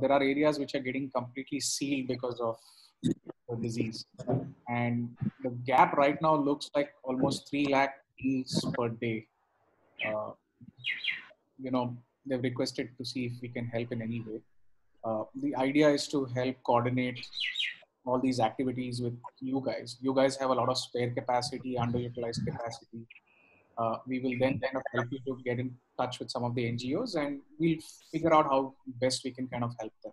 there are areas which are getting completely sealed because of the disease. And the gap right now looks like almost 3 lakh deals per day. Uh, you know, they've requested to see if we can help in any way. Uh, the idea is to help coordinate all these activities with you guys. You guys have a lot of spare capacity, underutilized capacity. Uh, we will then kind of help you to get in touch with some of the NGOs and we'll figure out how best we can kind of help them.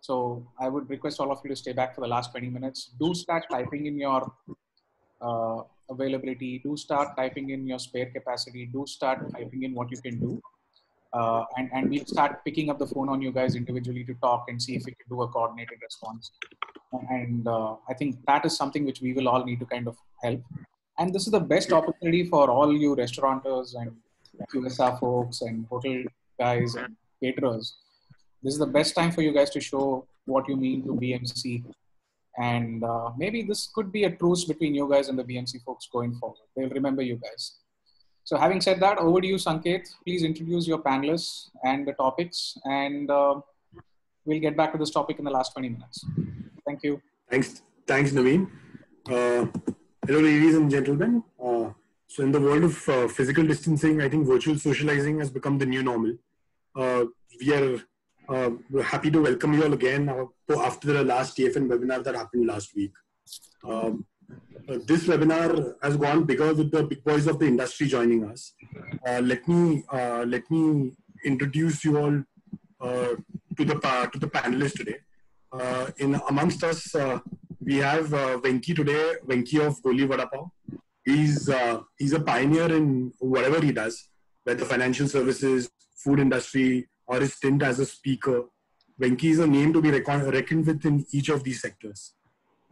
So I would request all of you to stay back for the last 20 minutes. Do start typing in your uh, availability. Do start typing in your spare capacity. Do start typing in what you can do. Uh, and, and we'll start picking up the phone on you guys individually to talk and see if we can do a coordinated response. And uh, I think that is something which we will all need to kind of help. And this is the best opportunity for all you restaurateurs and QSR folks and hotel guys and caterers. This is the best time for you guys to show what you mean to BMC. And uh, maybe this could be a truce between you guys and the BMC folks going forward. They'll remember you guys. So having said that, over to you, Sanket. Please introduce your panelists and the topics, and uh, we'll get back to this topic in the last 20 minutes. Thank you. Thanks, thanks, Naveen. Uh, hello, ladies and gentlemen. Uh, so in the world of uh, physical distancing, I think virtual socializing has become the new normal. Uh, we are uh, happy to welcome you all again after the last TFN webinar that happened last week. Um, uh, this webinar has gone bigger with the big boys of the industry joining us. Uh, let me uh, let me introduce you all uh, to the to the panelists today. Uh, in amongst us, uh, we have Venki today. Venki of Goli Vada Pav. He's he's a pioneer in whatever he does, whether financial services, food industry, or his stint as a speaker. Venki is a name to be reckoned with in each of these sectors.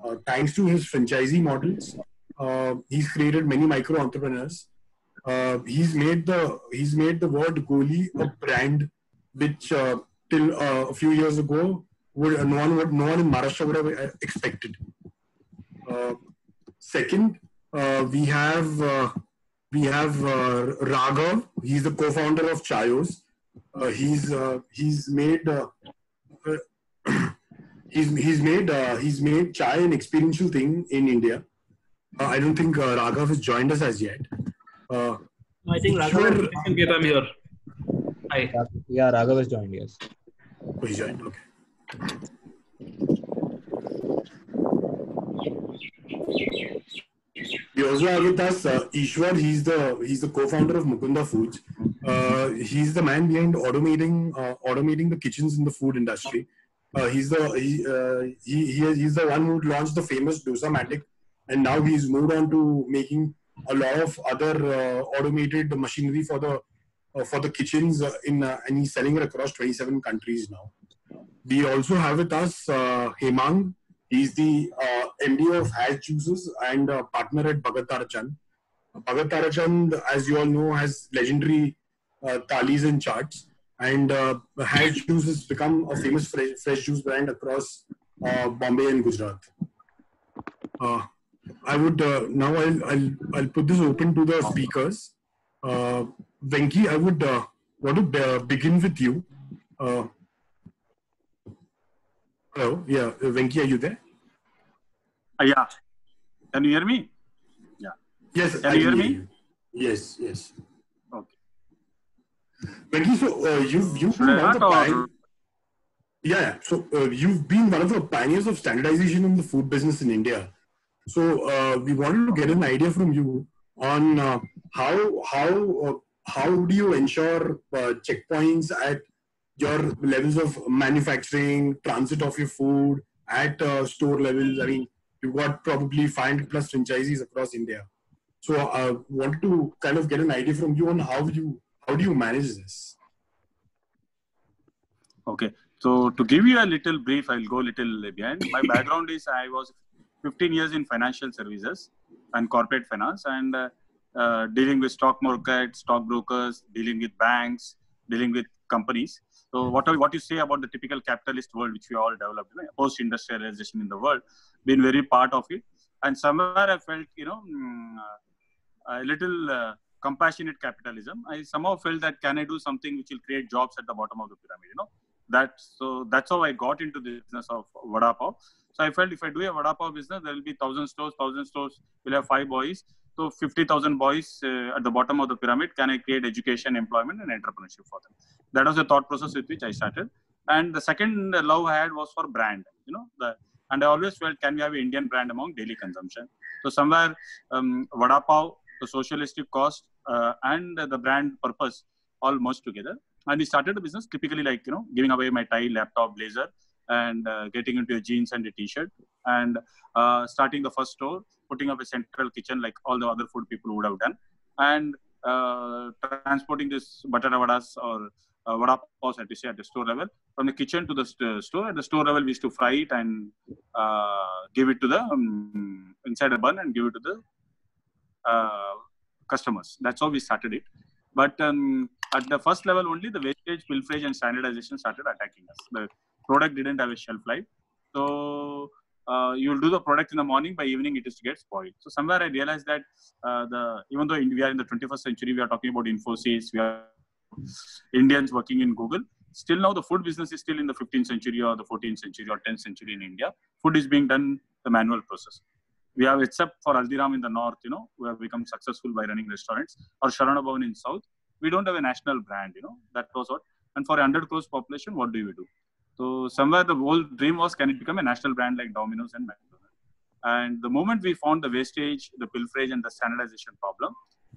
Uh, thanks to his franchisee models, uh, he's created many micro entrepreneurs. Uh, he's made the he's made the word Goli a brand, which till a few years ago would no one would no one in Maharashtra would have expected. second, we have we have uh, Raghav. He's the co-founder of Chaayos. Uh, he's uh, he's made he's he's made uh, he's made chai an experiential thing in India. Uh, I don't think uh, Raghav has joined us as yet. Uh, I think Raghav sure. can get him here. Hi. Yeah, Raghav has joined. Yes. Oh, he joined. Okay. We also have with us uh, Eshwar. He's the he's the co-founder of Mukunda Foods. Uh, he's the man behind automating uh, automating the kitchens in the food industry. Uh, he's the he, uh, he, he he's the one who launched the famous Dosa-matic, and now he's moved on to making a lot of other uh, automated machinery for the for the kitchens in and he's selling it across 27 countries now. We also have with us Hemang. He's the MD of HAS Juices and partner at Bhagat Tarachand. Bhagat Tarachand, as you all know, has legendary thalis and chaats and uh, HAS Juice has become a famous fresh, fresh juice brand across uh, Bombay and Gujarat. Uh, I would uh, now I'll, I'll I'll put this open to the speakers. Uh, Venki, I would uh, want to uh, begin with you. Uh, hello, yeah, Venki, are you there? yeah. Can you hear me? Yeah. Yes. Can I you hear me? You. Yes. Yes. Venki, so uh, you've you've been one of the pioneers. Yeah, so uh, you've been one of the pioneers of standardization in the food business in India. So uh, we wanted to get an idea from you on uh, how how uh, how do you ensure uh, checkpoints at your levels of manufacturing, transit of your food at store levels. I mean, you've got probably 500 plus franchisees across India. So I want to kind of get an idea from you on how you how do you manage this? Okay, so to give you a little brief, I'll go a little behind. My background is I was 15 years in financial services and corporate finance and uh, uh, dealing with stock market, stock brokers, dealing with banks, dealing with companies. So what are, what you say about the typical capitalist world which we all developed, you know, post-industrialization in the world, been very part of it. And somewhere I felt, you know, mm, a little uh, compassionate capitalism, I somehow felt that can I do something which will create jobs at the bottom of the pyramid? You know, that so that's how I got into the business of vada pav. So I felt if I do a vada pav business, there will be thousand stores. Thousand stores We'll have five boys. So 50,000 boys uh, at the bottom of the pyramid. Can I create education, employment, and entrepreneurship for them? That was the thought process with which I started. And the second love I had was for brand. You know, the, and I always felt, can we have an Indian brand among daily consumption? So somewhere, um, vada pav, the socialistic cost, uh, and the brand purpose all merged together. And we started the business typically like you know giving away my tie, laptop, blazer, and uh, getting into a jeans and a t-shirt, and uh, starting the first store, putting up a central kitchen like all the other food people would have done, and uh, transporting this butter or uh, vada pavs at, at the store level from the kitchen to the st- store. At the store level, we used to fry it and uh, give it to the um, inside a bun and give it to the uh, customers. That's how we started it. But um, at the first level only, the wastage, pilferage, and standardization started attacking us. The product didn't have a shelf life. So uh, you'll do the product in the morning, by evening it is to get spoiled. So somewhere I realized that uh, the even though we are in the 21st century, we are talking about Infosys, we are Indians working in Google. Still now the food business is still in the 15th century or the 14th century or 10th century in India. Food is being done the manual process. We have, except for Haldiram in the north, you know, who have become successful by running restaurants, or Saravana Bhavan in south, we don't have a national brand, you know, that was what. And for a 100 crores population, what do we do? So somewhere the whole dream was, can it become a national brand like Domino's and McDonald's? And the moment we found the wastage, the pilferage, and the standardization problem,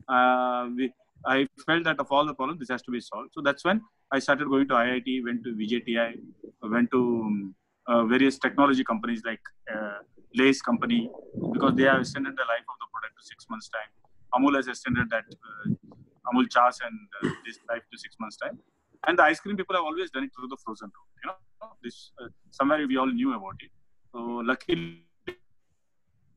uh, we, I felt that of all the problems, this has to be solved. So that's when I started going to IIT, went to VJTI, went to um, uh, various technology companies like uh, Lay's company, because they have extended the life of the product to six months' time. Amul has extended that uh, Amul Chas and uh, this life to six months' time. And the ice cream people have always done it through the frozen route. You know, this uh, somewhere we all knew about it. So luckily,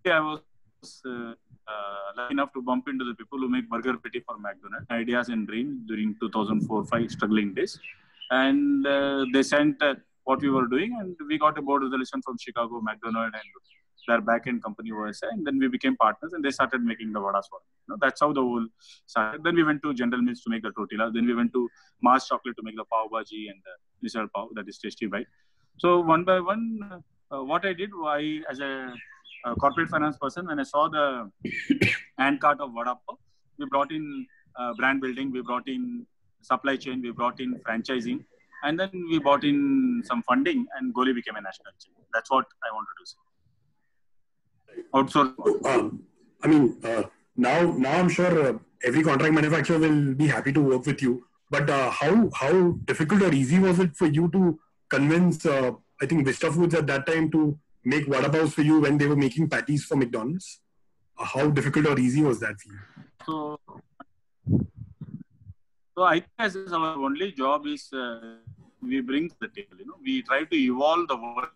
I was uh, uh, lucky enough to bump into the people who make burger patty for McDonald's. Ideas and Dream during 2004-5 struggling days, and uh, they sent uh, what we were doing, and we got a board resolution from Chicago, McDonald's, and their back-end company OSI, and then we became partners, and they started making the vadas for. You know, that's how the whole started. Then we went to General Mills to make the tortilla. Then we went to Mars Chocolate to make the pav bhaji and the misal pav, that is tasty bite. So one by one, uh, what I did, I as a uh, corporate finance person, when I saw the hand cart of Vada Pav, we brought in uh, brand building, we brought in supply chain, we brought in franchising, and then we brought in some funding, and Goli became a national chain. That's what I wanted to say. Outsource. Um, I mean, uh, now now I'm sure uh, every contract manufacturer will be happy to work with you. But uh, how how difficult or easy was it for you to convince? Uh, I think Vista Foods at that time to make vada pavs for you when they were making patties for McDonald's. Uh, how difficult or easy was that for you? So, so I think as our only job is uh, we bring to the table. You know, we try to evolve the world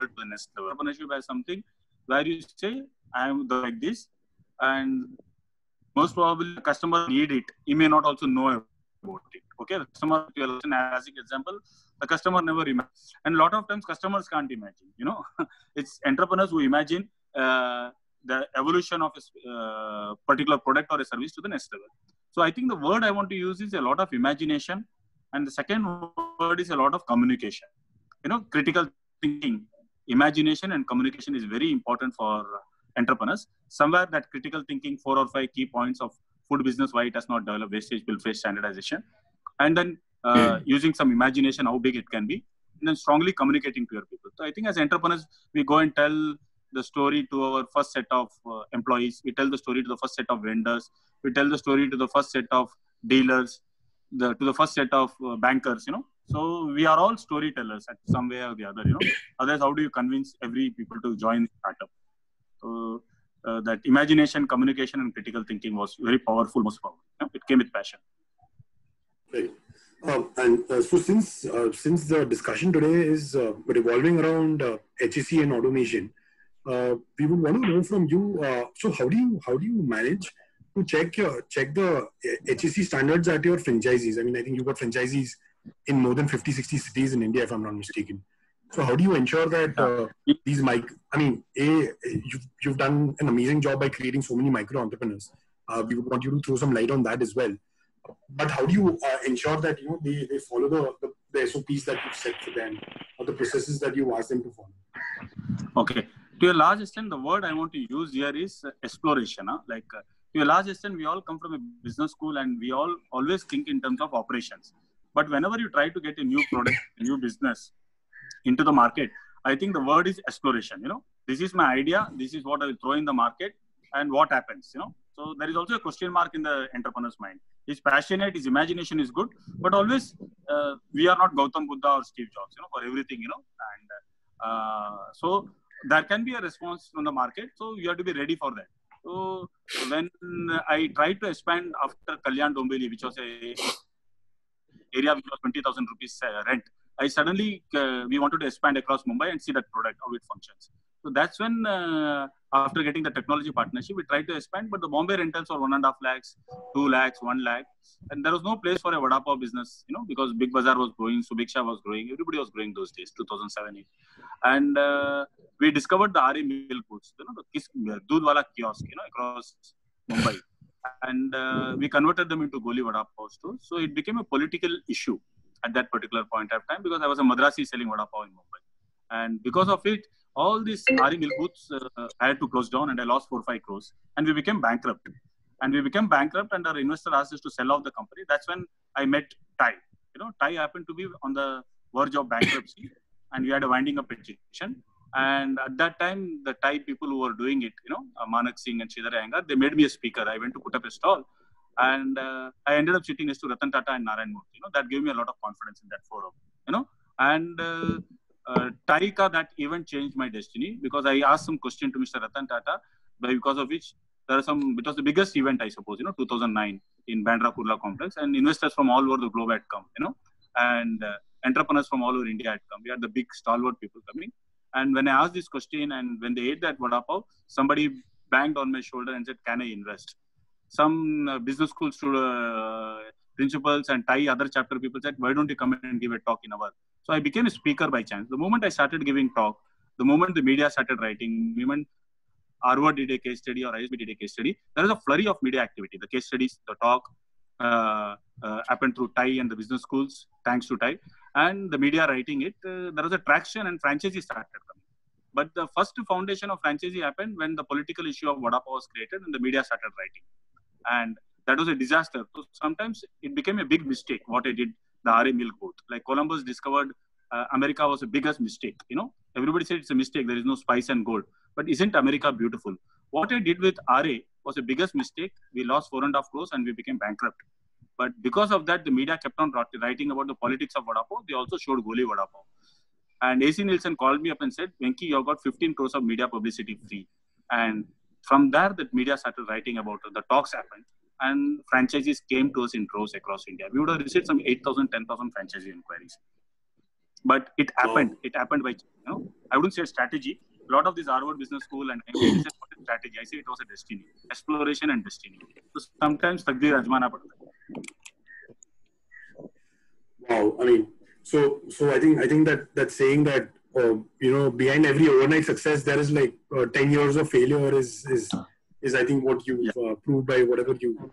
to the next level. Entrepreneurship as something where you say, "I am like this," and most probably the customer need it. He may not also know about it. Okay, the customer as an example, the customer never imagines, and a lot of times customers can't imagine. You know, it's entrepreneurs who imagine. Uh, the evolution of a uh, particular product or a service to the next level. So I think the word I want to use is a lot of imagination, and the second word is a lot of communication. You know, critical thinking, imagination, and communication is very important for entrepreneurs. Somewhere that critical thinking, four or five key points of food business, why it has not developed wastage, will face standardization, and then uh, using some imagination, how big it can be, and then strongly communicating to your people. So I think as entrepreneurs, we go and tell the story to our first set of uh, employees. We tell the story to the first set of vendors. We tell the story to the first set of dealers, the, to the first set of uh, bankers. You know, so we are all storytellers at some way or the other. You know, otherwise, how do you convince every people to join startup? So uh, that imagination, communication, and critical thinking was very powerful, most powerful. You know, it came with passion. Right. Um, and uh, so since uh, since the discussion today is uh, revolving around HSE and automation, uh, we would want to know from you. Uh, so how do you how do you manage to check your check the HSE standards at your franchisees? I mean, I think you've got franchisees in more than 50, 60 cities in India, if I'm not mistaken. So how do you ensure that uh, these mic? I mean, a you've you've done an amazing job by creating so many micro entrepreneurs. Uh, we would want you to throw some light on that as well. But how do you uh, ensure that you know they, they follow the, the, the SOPs that you've set for them or the processes that you ask them to follow? Okay. To a large extent, the word I want to use here is uh, exploration. Huh? Like uh, to a large extent, we all come from a business school and we all always think in terms of operations. But whenever you try to get a new product, a new business into the market, I think the word is exploration. You know, this is my idea. This is what I will throw in the market, and what happens. You know, so there is also a question mark in the entrepreneur's mind. He's passionate, his imagination is good, but always uh, we are not Gautam Buddha or Steve Jobs. You know, for everything. You know, and uh, so there can be a response from the market. So you have to be ready for that. So when I tried to expand after Kalyan Dombivli, which was a area which was 20,000 rupees uh, rent, I suddenly uh, we wanted to expand across Mumbai and see that product how it functions. So that's when uh, after getting the technology partnership, we tried to expand, but the Bombay rentals were one and a half lakhs, two lakhs, one lakh, and there was no place for a vada pav business, you know, because Big Bazaar was growing, Subiksha was growing, everybody was growing those days, 2007, 8. and uh, we discovered the Aarey milk booths, you know, the kis- doodh kiosk, you know, across Mumbai, and uh, we converted them into Goli vada pav stores. So it became a political issue at that particular point of time because I was a Madrasi selling vada pav in Mumbai, and because of it, all these Aarey milk booths uh, had to close down, and I lost four or five crores, and we became bankrupt. And we became bankrupt, and our investor asked us to sell off the company. That's when I met TiE. You know, TiE happened to be on the verge of bankruptcy, and we had a winding up petition. And at that time, the TiE people who were doing it, you know, uh, Manak Singh and Sridhar they made me a speaker. I went to put up a stall, and uh, I ended up sitting next to Ratan Tata and Narayan Murthy. You know, that gave me a lot of confidence in that forum. You know, and uh, uh, Taika, that event changed my destiny because I asked some question to Mr. Ratan Tata, because of which there are some. It was the biggest event, I suppose. You know, 2009 in Bandra Kurla complex, and investors from all over the globe had come. You know, and uh, entrepreneurs from all over India had come. We had the big stalwart people coming. And when I asked this question, and when they ate that vada pav, somebody banged on my shoulder and said, "Can I invest?" Some uh, business school student, uh, principals and TiE other chapter people said, "Why don't you come and give a talk in our?" So I became a speaker by chance. The moment I started giving talk, the moment the media started writing, the moment Harvard did a case study or ISB did a case study, there is a flurry of media activity. The case studies, the talk, happened through TiE and the business schools, thanks to TiE, and the media writing it. Uh, there was a traction and franchisee started coming. But the first foundation of franchisee happened when the political issue of Vada Pav was created and the media started writing. And that was a disaster. So sometimes it became a big mistake what I did, the Aarey milk booth. Like Columbus discovered uh, America was the biggest mistake. You know, everybody said it's a mistake. There is no spice and gold. But isn't America beautiful? What I did with Aarey was the biggest mistake. We lost four and a half crores and we became bankrupt. But because of that, the media kept on writing about the politics of Pav. They also showed Goli Pav. And AC Nielsen called me up and said, Venki, you have got 15 crores of media publicity free. And from there, that media started writing about it. The talks happened. And franchises came to us in droves across India. We would have received some 8,000, 10,000 franchisee inquiries. But it happened. It happened by, you know, I wouldn't say strategy. A lot of this Harvard Business School and MBA is strategy? I say it was a destiny, exploration and destiny. So sometimes takdir ajmana padta. Wow. I mean, so so I think I think that that saying that uh, you know behind every overnight success there is like uh, 10 years of failure is is is I think what you yeah. uh, proved by whatever you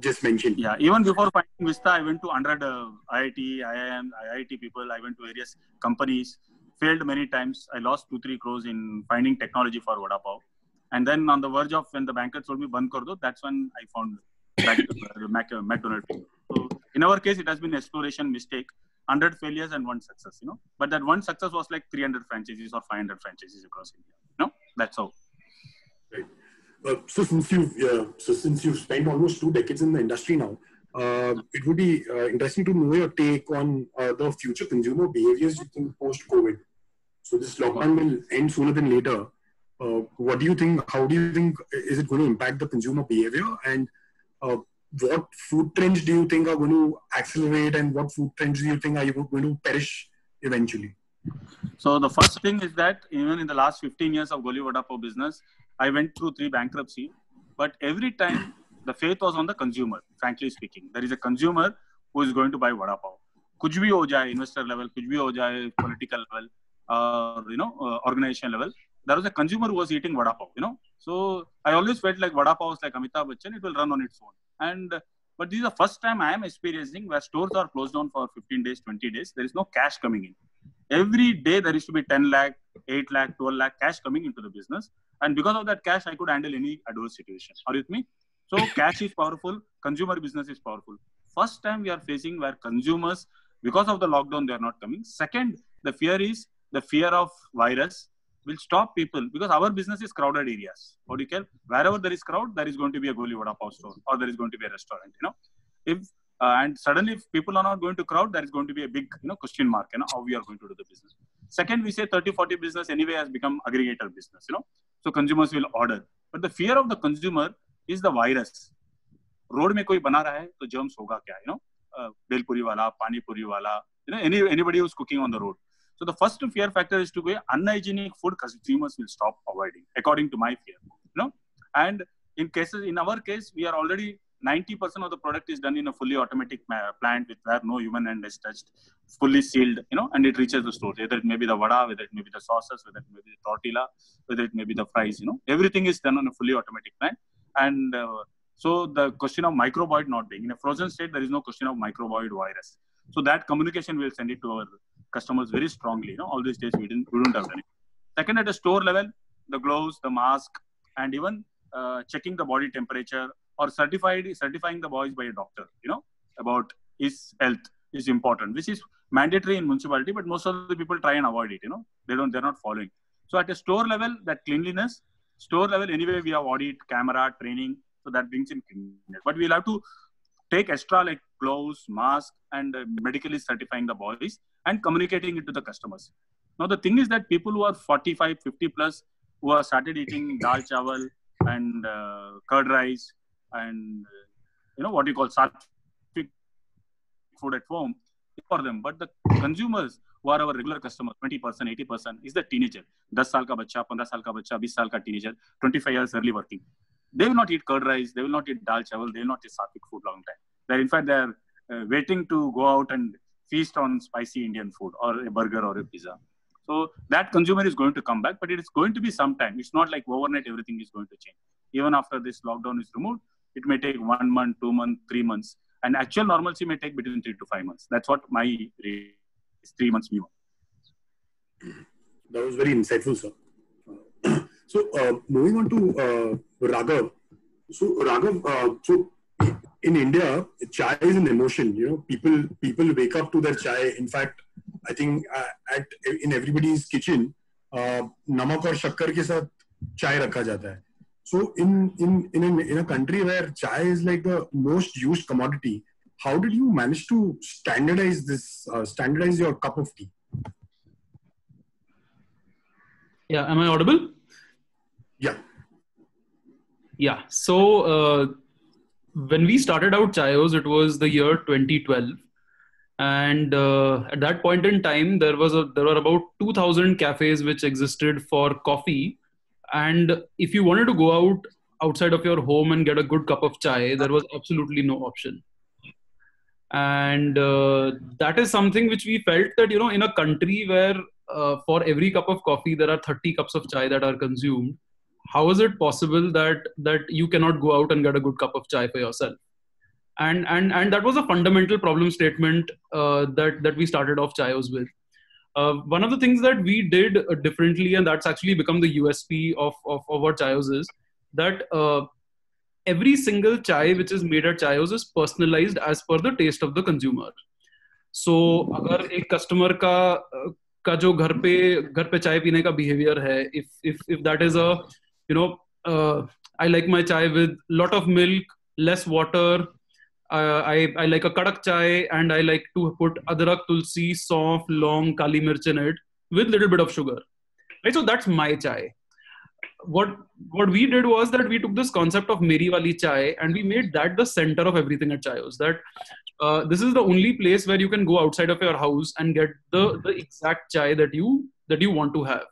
just mentioned. Yeah, even before finding Vista, I went to 100 uh, IIT, IIM, IIT people. I went to various companies, failed many times. I lost two, three crores in finding technology for Vada. And then on the verge of when the banker told me Band Kardo, that's when I found back the Mac, McDonald people. So in our case, it has been exploration mistake. 100 failures and one success, you know. But that one success was like 300 franchises or 500 franchises across India. No, that's how. Right. Uh, so since you've uh, so since you've spent almost two decades in the industry now, uh, it would be uh, interesting to know your take on uh, the future consumer behaviors you think post COVID. So this lockdown will end sooner than later. Uh, what do you think? How do you think is it going to impact the consumer behavior? And uh, what food trends do you think are going to accelerate, and what food trends do you think are going to perish eventually? So the first thing is that even in the last 15 years of Goli Vada Pav business, I went through three bankruptcy, but every time the faith was on the consumer. Frankly speaking, there is a consumer who is going to buy vada pav. कुछ भी हो जाए investor level, कुछ भी हो जाए political uh, you know, uh, organization level. There was a consumer who was eating vada pav. You know, so I always felt like vada pav was like Amitabh Bachchan. It will run on its own. And But this is the first time I am experiencing where stores are closed down for 15 days, 20 days. There is no cash coming in. Every day there used to be 10 lakh, 8 lakh, 12 lakh cash coming into the business. And because of that cash, I could handle any adverse situation. Are you with me? So cash is powerful. Consumer business is powerful. First time we are facing where consumers, because of the lockdown, they are not coming. Second, the fear is the fear of virus will stop people because our business is crowded areas. What do you care? Wherever there is crowd, there is going to be a Goli Vada Pav store or there is going to be a restaurant. You know, if uh, and suddenly if people are not going to crowd, there is going to be a big you know question mark. You know how we are going to do the business. Second, we say 30, 40 business anyway has become aggregator business. You know, so consumers will order. But the fear of the consumer is the virus. Road में कोई बना रहा है तो germs होगा क्या you know bhelpuri वाला पानी पूरी वाला you know any anybody who's cooking on the road so the first fear factor is to go unhygienic food consumers will stop avoiding, according to my fear. You know, and in cases in our case, we are already 90% of the product is done in a fully automatic plant with where no human hand is touched, fully sealed, you know, and it reaches the store. Whether it may be the vada, whether it may be the sauces, whether it may be the tortilla, whether it may be the fries, you know, everything is done on a fully automatic plant. And uh, so the question of microbiota not being in a frozen state, there is no question of microbiota virus. So that communication will send it to our customers very strongly. You know, all these days we didn't we don't have any. Second, at a store level, the gloves, the mask, and even uh, checking the body temperature or certified certifying the boys by a doctor. You know, about his health is important, which is mandatory in municipality, but most of the people try and avoid it. You know, they don't they're not following. So at a store level, that cleanliness, store level anyway we have audit, camera, training, so that brings in cleanliness. But we'll have to take extra like gloves, mask, and uh, medically certifying the boys and communicating it to the customers. Now, the thing is that people who are 45, 50 plus, who have started eating dal chawal and uh, curd rice and, uh, you know, what you call sattvic food at home, for them. But the consumers who are our regular customers, 20%, 80%, is the teenager. 10 साल का बच्चा, 15 साल का बच्चा, 20 साल का teenager, 25 years early working. They will not eat curd rice. They will not eat dal chawal. They will not eat sattvic food long time. They're in fact they're uh, waiting to go out and feast on spicy Indian food or a burger or a pizza. So that consumer is going to come back, but it is going to be some time. It's not like overnight everything is going to change. Even after this lockdown is removed, it may take one month, two months, three months, and actual normalcy may take between three to five months. That's what my is three months minimum. That was very insightful, sir. so uh, moving on to uh, Raghav. So Raghav, uh, so in India, chai is an emotion. You know, people people wake up to their chai. In fact, I think uh, at in everybody's kitchen, uh, namak or shakkar ke sath chai rakha jata hai. So in in in a, in a country where chai is like the most used commodity, how did you manage to standardize this? Uh, standardize your cup of tea? Yeah, am I audible? Yeah. Yeah. So uh, when we started out Chaayos, it was the year 2012, and uh, at that point in time, there was a there were about 2,000 cafes which existed for coffee, and if you wanted to go out outside of your home and get a good cup of chai, there was absolutely no option. And uh, that is something which we felt that you know in a country where uh, for every cup of coffee there are 30 cups of chai that are consumed how is it possible that that you cannot go out and get a good cup of chai for yourself? And and and that was a fundamental problem statement uh, that that we started off Chaayos with. Uh, one of the things that we did uh, differently and that's actually become the usp of of, of what Chaayos is that uh, every single chai which is made at Chaayos is personalized as per the taste of the consumer. So, अगर customer customer का uh, का जो घर पे घर पे चाय पीने का बिहेवियर है if if if that is a you know, uh, I like my chai with lot of milk, less water. Uh, I, I like a kadak chai and I like to put adrak, tulsi, soft, long, kali mirch in it with little bit of sugar. Right, so that's my chai. What what we did was that we took this concept of Meri Wali chai and we made that the center of everything at Chaayos. That uh, this is the only place where you can go outside of your house and get the the exact chai that you that you want to have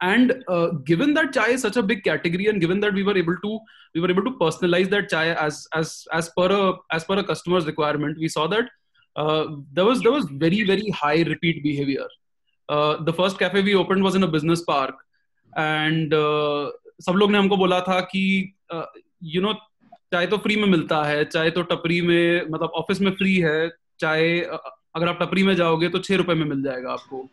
and uh, given that chai is such a big category and given that we were able to we were able to personalize that chai as as as per a as per a customer's requirement we saw that uh, there was there was very very high repeat behavior uh, the first cafe we opened was in a business park and uh, सब लोग ने हमको बोला था कि you know चाय तो free में मिलता है चाय तो टपरी में मतलब ऑफ़िस में फ्री है चाय अगर आप टपरी में जाओगे तो छह रुपए में मिल जाएगा आपको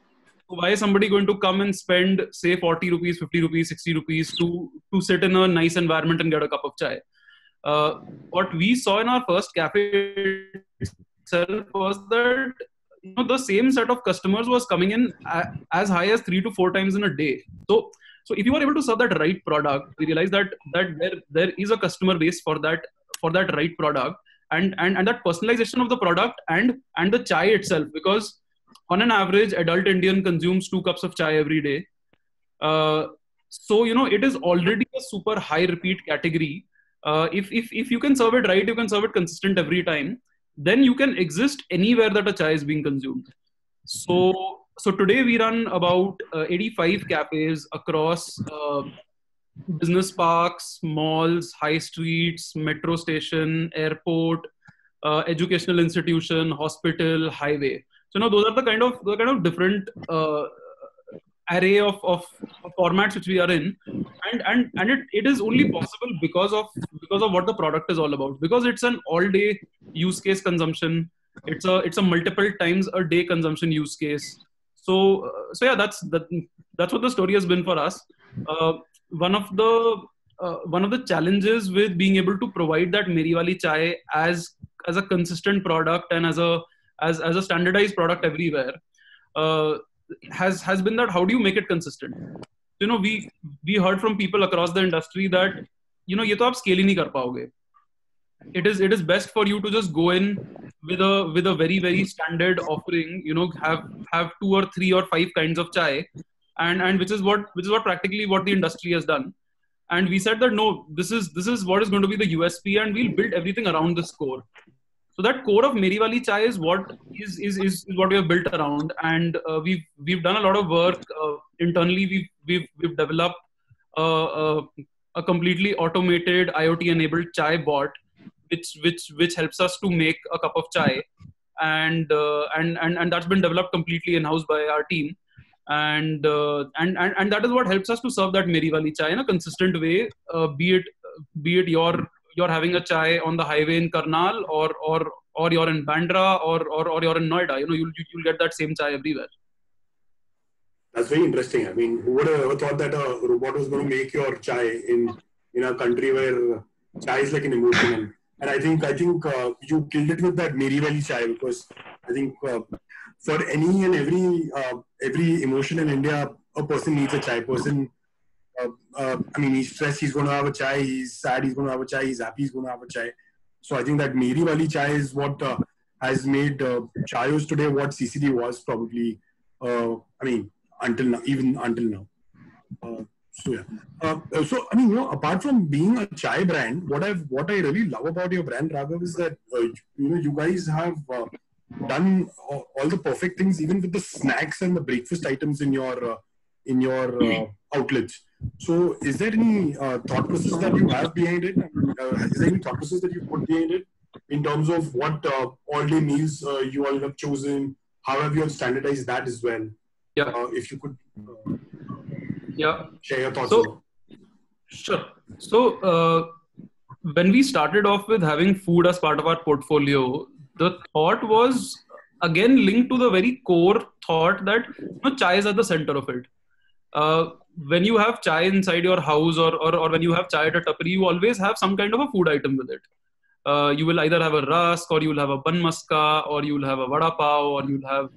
why is somebody going to come and spend say 40 rupees, 50 rupees, 60 rupees to to sit in a nice environment and get a cup of chai? Uh, what we saw in our first cafe itself was that you know the same set of customers was coming in as high as three to four times in a day. So so if you are able to serve that right product, we realize that that there there is a customer base for that for that right product and and and that personalization of the product and and the chai itself because on an average adult indian consumes two cups of chai every day. Uh, so you know it is already a super high repeat category. Uh, if if if you can serve it right you can serve it consistent every time then you can exist anywhere that a chai is being consumed. So so today we run about uh, 85 cafes across uh, business parks malls high streets metro station airport uh, educational institution hospital highway so now those are the kind of the kind of different uh, array of, of, of formats which we are in. And and and it, it is only possible because of because of what the product is all about. Because it's an all day use case consumption it's a it's a multiple times a day consumption use case. So uh, so yeah that's that that's what the story has been for us. Uh, one of the uh, one of the challenges with being able to provide that Meriwali chai as as a consistent product and as a as as a standardized product everywhere uh, has has been that how do you make it consistent? You know we we heard from people across the industry that you know ye to aap scale hi nahi kar paoge it is it is best for you to just go in with a with a very very standard offering you know have have two or three or five kinds of chai and and which is what which is what practically what the industry has done. And we said that no this is this is what is going to be the usp and we'll build everything around this core so that core of Meriwali chai is what is is, is, what we have built around. And uh, we've we've done a lot of work uh, internally. We've we've, we've developed uh, uh, a completely automated iot enabled chai bot which which which helps us to make a cup of chai. And uh, and and and that's been developed completely in house by our team. And, and and and that is what helps us to serve that Meriwali chai in a consistent way be it be it your you're having a chai on the highway in Karnal or or or you're in Bandra or or, or you're in Noida you know you'll you'll get that same chai everywhere That's very interesting. I mean, who would have ever thought that a robot was going to make your chai in in a country where chai is like an emotion? And, I think I think uh, you killed it with that Meriwali chai because I think uh, for any and every uh, every emotion in India, a person needs a chai. Person, uh, uh, I mean, he's stressed, he's going to have a chai. He's sad, he's going to have a chai. He's happy, he's going to have a chai. So I think that Meriwali chai is what uh, has made uh, Chaayos today what CCD was probably. Uh, I mean, until now, even until now. Uh, so yeah. Uh, so I mean, you know, apart from being a chai brand, what I've what I really love about your brand, Raghav, is that uh, you know you guys have uh, done all, all the perfect things, even with the snacks and the breakfast items in your uh, in your uh, outlets. So, is there any uh, thought process that you have behind it? Uh, is there any thought process that you put behind it in terms of what uh, all-day meals uh, you all have chosen? How have you have standardized that as well? Yeah. Uh, if you could uh, yeah share your thoughts. So- Sure. So uh, when we started off with having food as part of our portfolio, the thought was again linked to the very core thought that you know, chai is at the center of it. Uh, when you have chai inside your house or, or, or when you have chai at a tapri, you always have some kind of a food item with it. Uh, you will either have a rusk or you'll have a bun maska or you'll have a vada pav or you'll have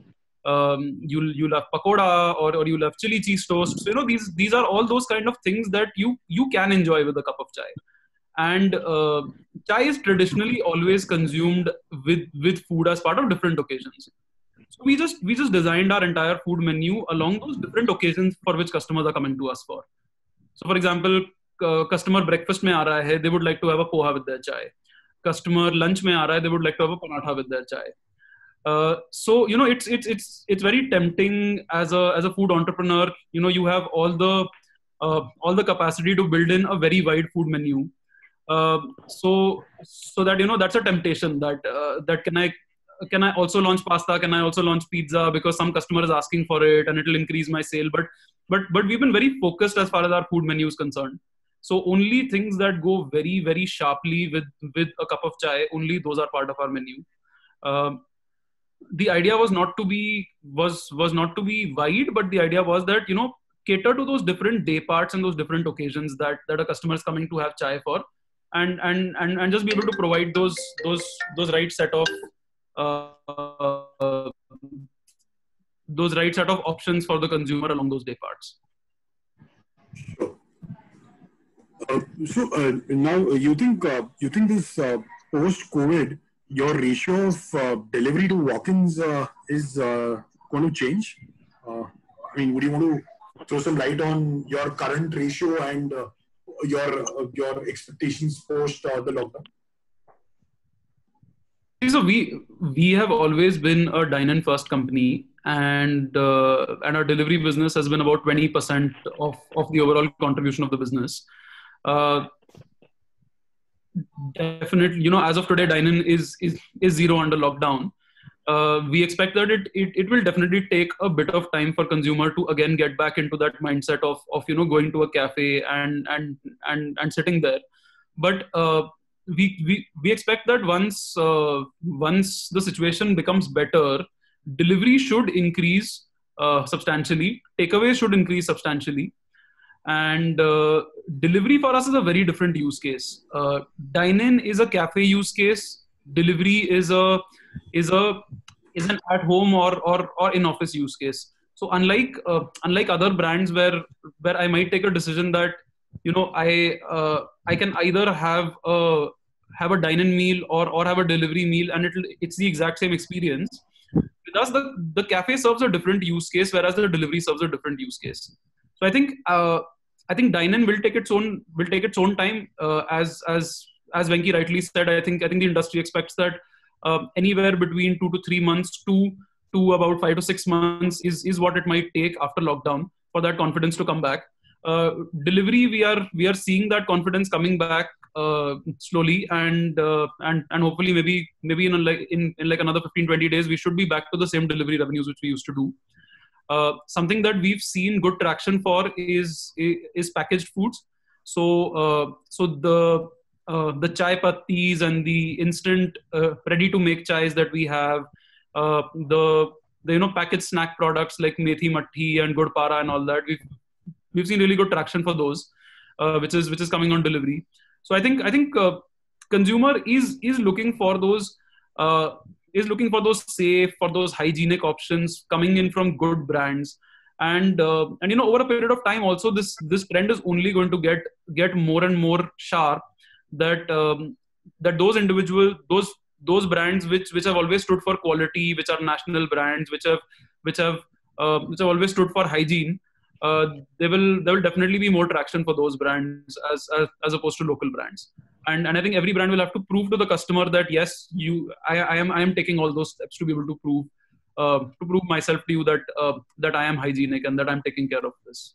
um, you'll you'll have pakoda or, or you'll have chili cheese toast. So you know these these are all those kind of things that you you can enjoy with a cup of chai. And uh, chai is traditionally always consumed with with food as part of different occasions. So we just we just designed our entire food menu along those different occasions for which customers are coming to us for. So for example, uh, customer breakfast में आ रहा है, they would like to have a poha with their chai. Customer lunch में आ रहा है, they would like to have a paratha with their chai. Uh, so you know it's it's it's it's very tempting as a as a food entrepreneur you know you have all the uh, all the capacity to build in a very wide food menu uh, so so that you know that's a temptation that uh, that can i can i also launch pasta? Can i also launch pizza? Because some customer is asking for it and it will increase my sale. But but but we've been very focused as far as our food menu is concerned. So only things that go very very sharply with with a cup of chai, only those are part of our menu. Um, the idea was not to be was was not to be wide, but the idea was that you know cater to those different day parts and those different occasions that that a customer is coming to have chai for, and and and and just be able to provide those those those right set of those right set of options for the consumer along those day parts. Sure. Uh, so uh, now uh, you think uh, you think this uh, post COVID your ratio of uh, delivery to walk-ins is going to change? I mean, would you want to throw some light on your current ratio and your your expectations post the lockdown? So we we have always been a dine-in first company, and uh, and our delivery business has been about 20% of, of the overall contribution of the business. Uh, definitely you know as of today dine-in is is, is zero under lockdown. Uh, we expect that it, it it will definitely take a bit of time for consumer to again get back into that mindset of of you know going to a cafe and and and and sitting there. But uh, we, we we expect that once uh, once the situation becomes better delivery should increase uh, substantially. Takeaway should increase substantially. And uh, delivery for us is a very different use case. Uh, dine in is a cafe use case. Delivery is a is a is an at home or or or in office use case. So unlike uh, unlike other brands where where i might take a decision that you know i uh, i can either have a have a dine in meal or or have a delivery meal and it it's the exact same experience with us the the cafe serves a different use case whereas the delivery serves a different use case so I think uh, I think dine-in will take its own will take its own time. Uh, as as as Venki rightly said, I think I think the industry expects that uh, anywhere between two to three months to to about five to six months is is what it might take after lockdown for that confidence to come back. Uh, delivery, we are we are seeing that confidence coming back uh, slowly, and uh, and and hopefully maybe maybe in like in, in like another 15 20 days we should be back to the same delivery revenues which we used to do. Uh, something that we've seen good traction for is is packaged foods. So uh, so the uh, the chai pattis and the instant uh, ready to make chais that we have, uh, the the you know packaged snack products like methi matti and gud para and all that we've we've seen really good traction for those, which is which is coming on delivery. So I think I think consumer is is looking for those is looking for those safe, for those hygienic options coming in from good brands. And uh, and you know over a period of time also this this trend is only going to get get more and more sharp that um, that those individual those those brands which which have always stood for quality which are national brands which have which have uh, which have always stood for hygiene uh, they will there will definitely be more traction for those brands as, as as opposed to local brands. And and i think every brand will have to prove to the customer that yes you i, I am i am taking all those steps to be able to prove uh, to prove myself to you that uh, that i am hygienic and that i'm taking care of this.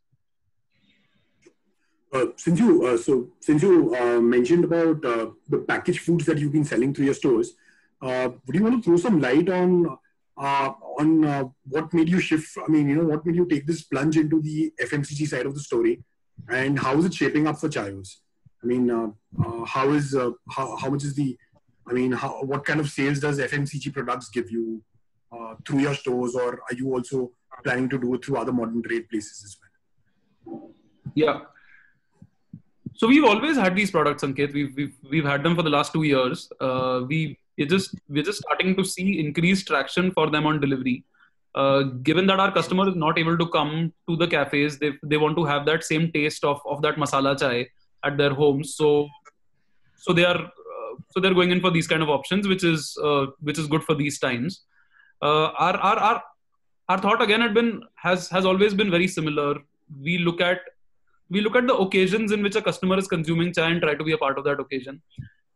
Uh, since you uh, so since you uh, mentioned about uh, the packaged foods that you've been selling through your stores. Would you want to throw some light on on what made you shift i mean you know what made you take this plunge into the fmcg side of the story and how is it shaping up for Chaayos I mean, uh, uh, how is uh, how, how much is the I mean, how, what kind of sales does FMCG products give you uh, through your stores, or are you also planning to do it through other modern trade places as well? Yeah. So we've always had these products, Ankit. We've we've, we've had them for the last two years. Uh, we we're just we're just starting to see increased traction for them on delivery. Uh, given that our customer is not able to come to the cafes, they they want to have that same taste of of that masala chai at their homes so so they are uh, so they're going in for these kind of options which is uh, which is good for these times. Uh, our, our our our thought again had been has has always been very similar. We look at we look at the occasions in which a customer is consuming chai and try to be a part of that occasion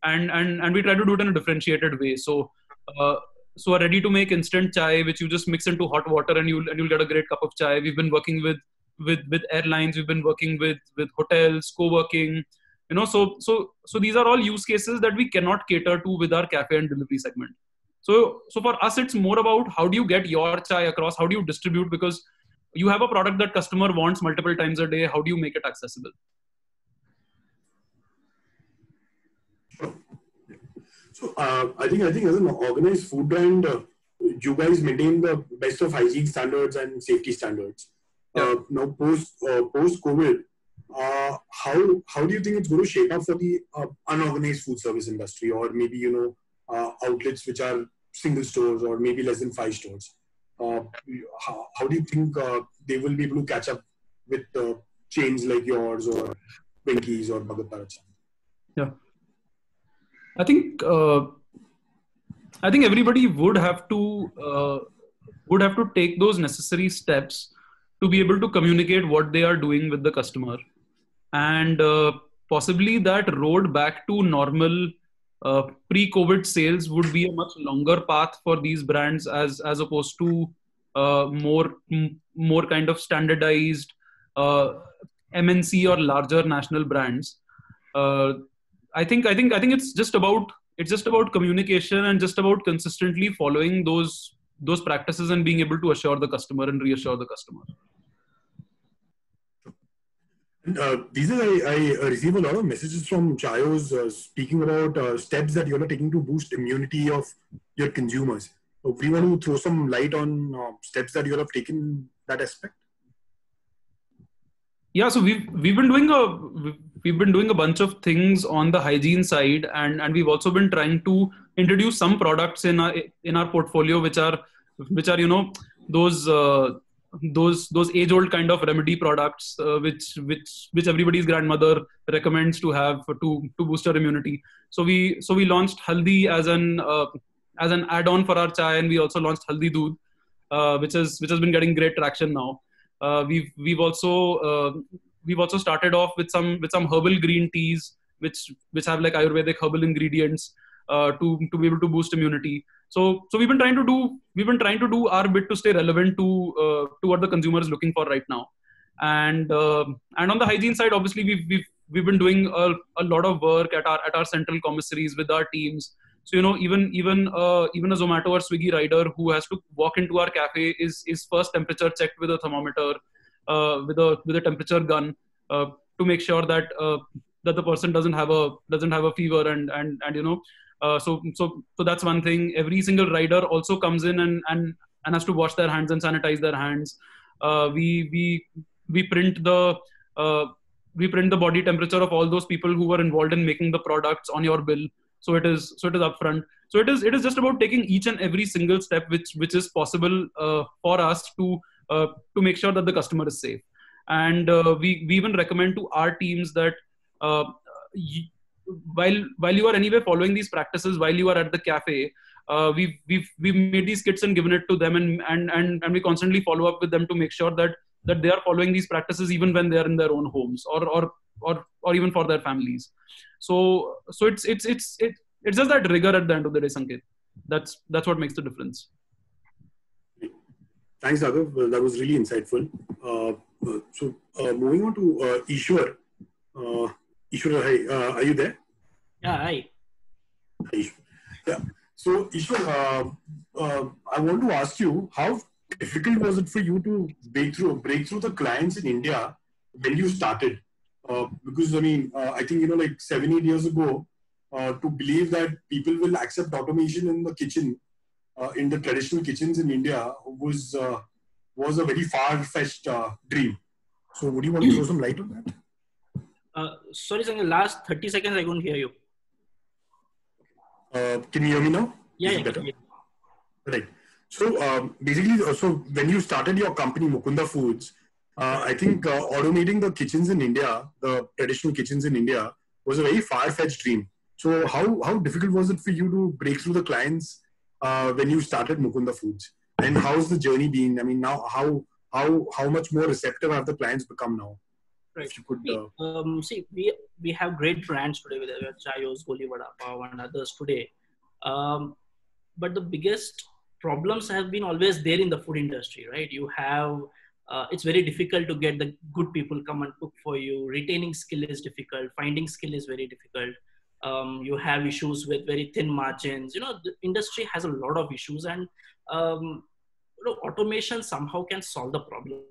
and and and we try to do it in a differentiated way. So uh, so a ready to make instant chai which you just mix into hot water and you'll and you'll get a great cup of chai. We've been working with with with airlines. We've been working with with hotels co-working you know. So so so these are all use cases that we cannot cater to with our cafe and delivery segment. So so for us it's more about how do you get your chai across? How do you distribute? Because you have a product that customer wants multiple times a day. How do you make it accessible So uh, I think I think as an organized food brand, uh, you guys maintain the best of hygiene standards and safety standards. Uh, now post uh, post COVID, uh, how how do you think it's going to shape up for the uh, unorganized food service industry, or maybe you know uh, outlets which are single stores or maybe less than five stores? Uh, how, how do you think uh, they will be able to catch up with uh, chains like yours or Winkies or Bhagat Bharat? I think uh, I think everybody would have to uh, would have to take those necessary steps to be able to communicate what they are doing with the customer, and uh, possibly that road back to normal uh, pre-COVID sales would be a much longer path for these brands as as opposed to uh, more m- more kind of standardized uh, MNC or larger national brands. I think I think I think it's just about it's just about communication and just about consistently following those those practices and being able to assure the customer and reassure the customer. Uh, these are I, I receive a lot of messages from Chaayos uh, speaking about uh, steps that you are taking to boost immunity of your consumers. So we want to throw some light on uh, steps that you have taken that aspect. Yeah, so we've we've been doing a we've been doing a bunch of things on the hygiene side, and and we've also been trying to introduce some products in our in our portfolio which are which are you know those uh, those those age old kind of remedy products uh, which which which everybody's grandmother recommends to have to to boost our immunity. So we so we launched haldi as an uh, as an add on for our chai and we also launched haldi doodh uh, which is which has been getting great traction now we've we've also uh, we've also started off with some with some herbal green teas which which have like ayurvedic herbal ingredients uh, to to be able to boost immunity. So so we've been trying to do we've been trying to do our bit to stay relevant to uh, to what the consumer is looking for right now. And uh, and on the hygiene side obviously we've we've, we've been doing a, a lot of work at our at our central commissaries with our teams so you know even even uh, even a zomato or swiggy rider who has to walk into our cafe is is first temperature checked with a thermometer uh, with a with a temperature gun uh, to make sure that uh, that the person doesn't have a doesn't have a fever and and and you know uh, so so so that's one thing. Every single rider also comes in and and and has to wash their hands and sanitize their hands. Uh, we we we print the we print the body temperature of all those people who were involved in making the products on your bill so it is so it is upfront. So it is it is just about taking each and every single step which which is possible uh, for us to uh, to make sure that the customer is safe. And uh, we we even recommend to our teams that uh, while while you are anyway following these practices while you are at the cafe uh, we've we've we've made these kits and given it to them and and and, and we constantly follow up with them to make sure that that they are following these practices even when they are in their own homes or or or, or even for their families so so it's it's it's it, it's just that rigor at the end of the day sanket that's that's what makes the difference Thanks, Raghav. Well, that was really insightful. Uh, uh, so, uh, moving on to uh, Eshwar. Uh, Eshwar, hi. Uh, are you there? Yeah, hi. Hi, Yeah. So, Eshwar, uh, uh, I want to ask you how difficult was it for you to break through break through the clients in India when you started? Uh, because I mean, uh, I think you know, like seven eight years ago, uh, to believe that people will accept automation in the kitchen, uh, in the traditional kitchens in India, was uh, was a very far fetched uh, dream. So, would you want to throw some light on that? Uh, sorry, Sanjay, last 30 seconds I couldn't hear you. Uh, can you hear me now? Yeah, yeah, better? yeah. Right. So um, basically, so when you started your company, Mukunda Foods, uh, I think uh, automating the kitchens in India, the traditional kitchens in India, was a very far-fetched dream. So how how difficult was it for you to break through the clients uh, when you started Mukunda Foods? And how's the journey been? I mean, now how how how much more receptive have the clients become now? Right. If you could, We, uh, um, see, we we have great brands today with Chaayos, Goli Vada Pav, and others today. Um, but the biggest problems have been always there in the food industry, right? You have uh, it's very difficult to get the good people come and cook for you. Retaining skill is difficult. Finding skill is very difficult. Um, you have issues with very thin margins. You know, the industry has a lot of issues, and um, you know, automation somehow can solve the problem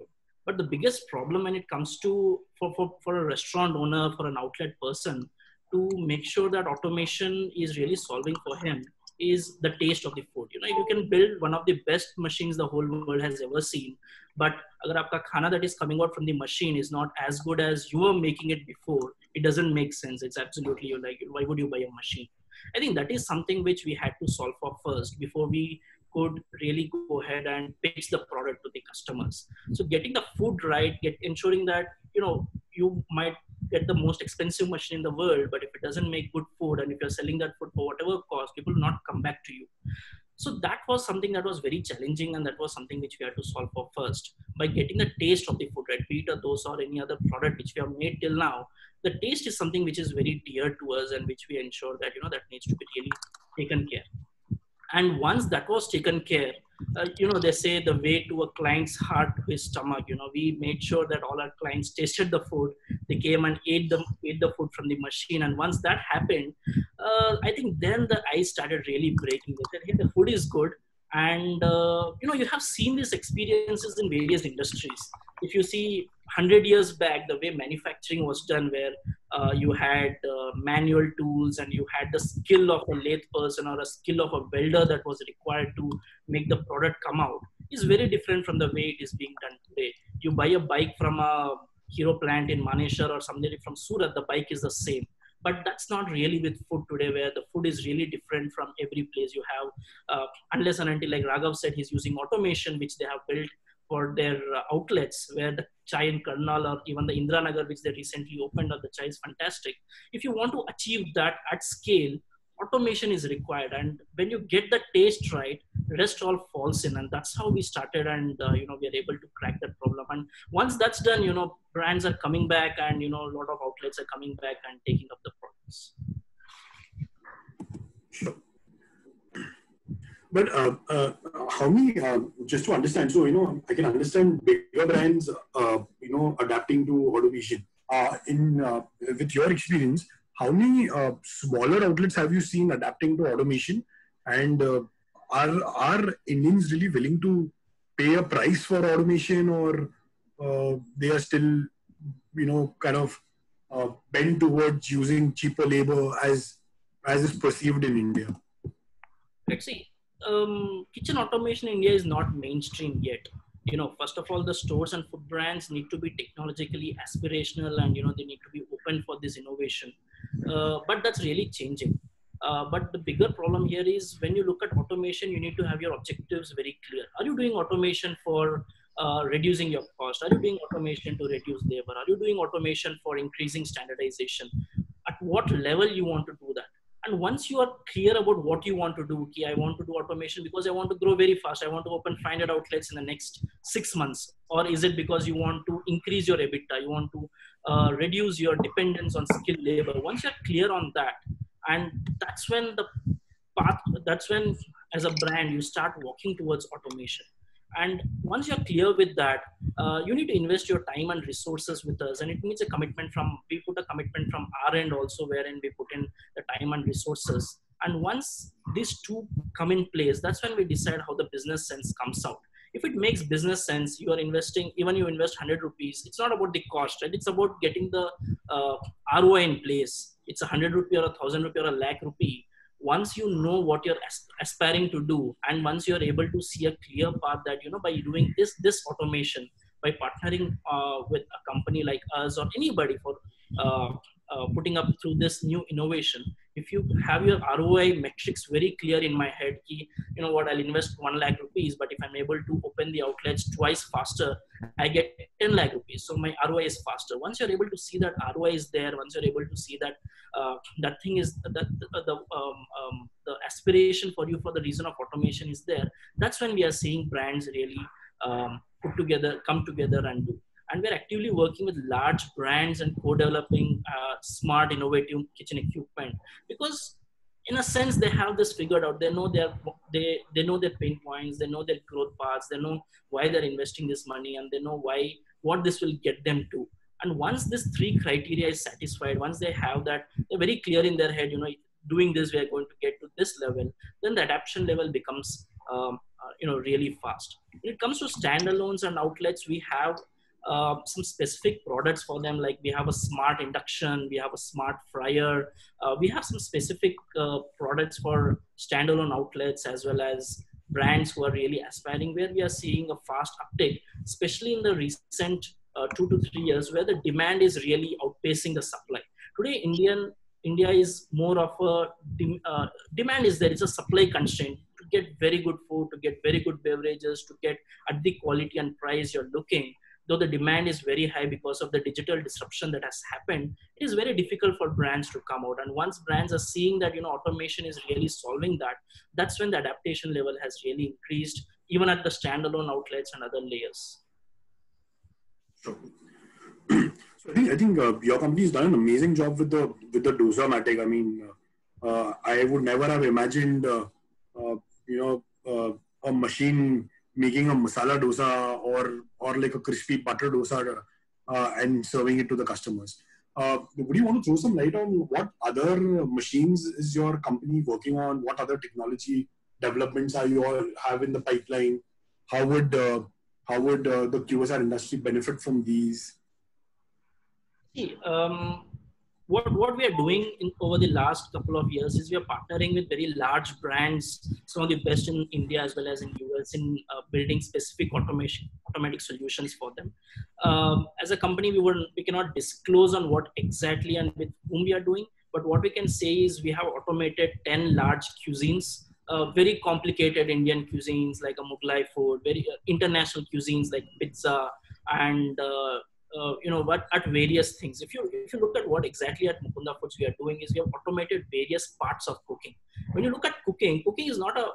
but the biggest problem when it comes to for, for, for a restaurant owner for an outlet person to make sure that automation is really solving for him is the taste of the food. You know, you can build one of the best machines the whole world has ever seen, but agar aapka khana that is coming out from the machine is not as good as you were making it before, it doesn't make sense. It's absolutely you're like, why would you buy a machine? I think that is something which we had to solve for first before we could really go ahead and pitch the product to the customers. So getting the food right, get ensuring that you know you might get the most expensive machine in the world, but if it doesn't make good food and if you're selling that food for whatever cost, people will not come back to you. So that was something that was very challenging, and that was something which we had to solve for first by getting the taste of the food, right? Be it a dosa or any other product which we have made till now. The taste is something which is very dear to us, and which we ensure that you know that needs to be really taken care. And once that was taken care, uh, you know they say the way to a client's heart to his stomach you know we made sure that all our clients tasted the food. They came and ate the ate the food from the machine. And once that happened uh, i think then the ice started really breaking. They said hey the food is good. And uh, you know you have seen these experiences in various industries if you see 100 years back the way manufacturing was done where uh, you had uh, manual tools and you had the skill of a lathe person or a skill of a welder that was required to make the product come out is very different from the way it is being done today. You buy a bike from a hero plant in manesar or somebody from surat the bike is the same. But that's not really with food today where the food is really different from every place you have uh, unless and until like raghav said he's using automation which they have built for their uh, outlets where the chai in karnal or even the indiranagar which they recently opened up the chai is fantastic. If you want to achieve that at scale automation is required. And when you get the taste right rest all falls in. And that's how we started and uh, you know we are able to crack that problem. And once that's done you know brands are coming back and you know a lot of outlets are coming back and taking up the products. Sure but uh, uh, how many uh, just to understand so you know i can understand bigger brands uh, you know adapting to automation. Uh, in uh, with your experience how many uh, smaller outlets have you seen adapting to automation? And uh, are are indians really willing to pay a price for automation or uh, they are still you know kind of uh, bent towards using cheaper labor as as is perceived in india? Let's see um, kitchen automation in india is not mainstream yet you know first of all the stores and food brands need to be technologically aspirational and you know they need to be open for this innovation uh, but that's really changing. Uh, but the bigger problem here is when you look at automation, you need to have your objectives very clear. Are you doing automation for uh, reducing your cost? Are you doing automation to reduce labor? Are you doing automation for increasing standardization? At what level you want to do that? And once you are clear about what you want to do, okay, I want to do automation because I want to grow very fast. I want to open 500 outlets in the next six months. Or is it because you want to increase your EBITDA? You want to uh, reduce your dependence on skilled labor. Once you're clear on that, and that's when the path, that's when as a brand you start walking towards automation. And once you're clear with that, uh, you need to invest your time and resources with us. And it needs a commitment from, we put a commitment from our end also, wherein we put in the time and resources. And once these two come in place, that's when we decide how the business sense comes out. If it makes business sense, you are investing, even you invest 100 rupees, it's not about the cost, right? It's about getting the uh, ROI in place. It's a 100 rupee or a 1000 rupee or a lakh rupee once you know what you're aspiring to do and once you're able to see a clear path that you know by doing this this automation by partnering uh, with a company like us or anybody for uh, uh, putting up through this new innovation if you have your roi metrics very clear in my head key you know what i'll invest 1 lakh rupees but if i'm able to open the outlets twice faster i get 10 lakh rupees. So my roi is faster. Once you're able to see that roi is there once you're able to see that uh, that thing is that the, the, um, um, the aspiration for you for the reason of automation is there that's when we are seeing brands really um, put together come together and do and we're actively working with large brands and co-developing uh, smart innovative kitchen equipment because in a sense they have this figured out. They know their they they know their pain points. They know their growth paths. They know why they're investing this money and they know why what this will get them to. And once this three criteria is satisfied once they have that they're very clear in their head you know doing this we are going to get to this level then the adaptation level becomes um, uh, you know really fast. When it comes to standalones and outlets we have uh, some specific products for them. Like we have a smart induction, we have a smart fryer, uh, we have some specific uh, products for standalone outlets as well as brands who are really aspiring. Where we are seeing a fast uptake, especially in the recent uh, two to three years, where the demand is really outpacing the supply. Today, Indian India is more of a uh, demand is there. It's a supply constraint to get very good food, to get very good beverages, to get at the quality and price you're looking. Though the demand is very high because of the digital disruption that has happened, it is very difficult for brands to come out. And once brands are seeing that you know automation is really solving that, that's when the adaptation level has really increased, even at the standalone outlets and other layers. So I think, I think uh, your company has done an amazing job with the with the dosa. I mean, uh, uh, I would never have imagined, uh, uh, you know, uh, a machine making a masala dosa or or like a crispy butter dosa uh, and serving it to the customers. Uh, would you want to throw some light on what other machines is your company working on? What other technology developments are you all have in the pipeline? How would uh, how would the QSR industry benefit from these? um, what, what we are doing in, over the last couple of years is we are partnering with very large brands, some of the best in India as well as in US, in uh, building specific automation, automatic solutions for them. Um, as a company, we, were, we cannot disclose on what exactly and with whom we are doing, but what we can say is we have automated 10 large cuisines uh, very complicated Indian cuisines like a Mughlai food, very uh, international cuisines like pizza and uh, you know what at various things. If you if you look at what exactly at mukunda foods we are doing is we have automated various parts of cooking. When you look at cooking cooking is not a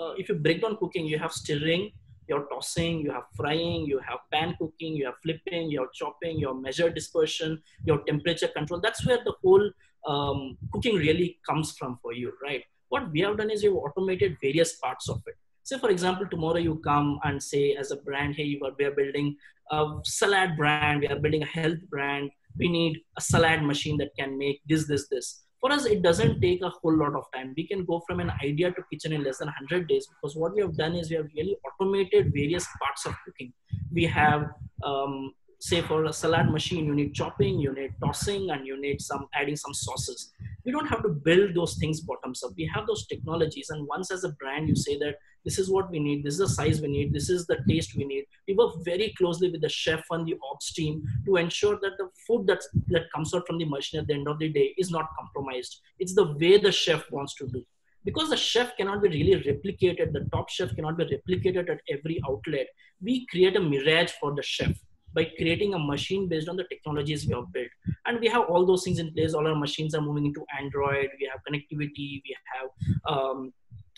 uh, if you break down cooking you have stirring you're tossing you have frying you have pan cooking you have flipping you have chopping you have measure dispersion your temperature control. That's where the whole um, cooking really comes from for you right? What we have done is we've automated various parts of it say for example tomorrow you come and say as a brand hey we are building a salad brand we are building a health brand. We need a salad machine that can make this this this. For us it doesn't take a whole lot of time. We can go from an idea to kitchen in less than 100 days because what we have done is we have really automated various parts of cooking. We have um, say for a salad machine you need chopping you need tossing and you need some adding some sauces. We don't have to build those things bottoms up. We have those technologies and once as a brand you say that this is what we need. This is the size we need. This is the taste we need. We work very closely with the chef and the ops team to ensure that the food that's, that comes out from the machine at the end of the day is not compromised. It's the way the chef wants to do. Because the chef cannot be really replicated the top chef cannot be replicated at every outlet we create a mirage for the chef by creating a machine based on the technologies we have built. And we have all those things in place. All our machines are moving into android. We have connectivity. We have um,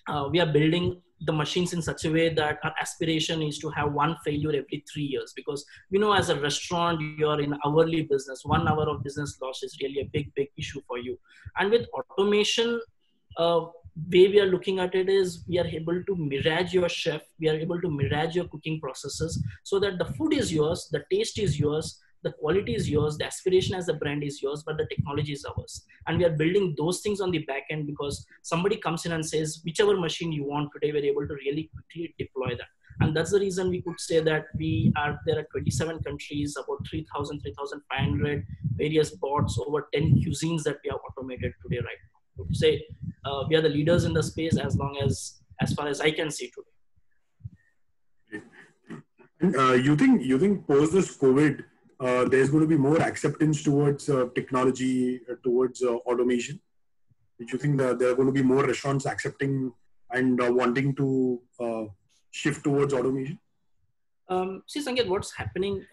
uh, we are building the machines in such a way that our aspiration is to have one failure every three years because you know as a restaurant you're in hourly business. One hour of business loss is really a big big issue for you. And with automation uh, way we are looking at it is we are able to mirage your chef we are able to mirage your cooking processes so that the food is yours the taste is yours the quality is yours the aspiration as a brand is yours but the technology is ours. And we are building those things on the back end because somebody comes in and says whichever machine you want today we're able to really quickly deploy that. And that's the reason we could say that we are there are 27 countries about 3000 3500 various bots over 10 cuisines that we have automated today right now. To say uh, we are the leaders in the space as long as as far as i can see today? Uh, you think you think post this covid uh, there's going to be more acceptance towards uh, technology, uh, towards uh, automation. Do you think that there are going to be more restaurants accepting and uh, wanting to uh, shift towards automation? Um, see, Sangeet, what's happening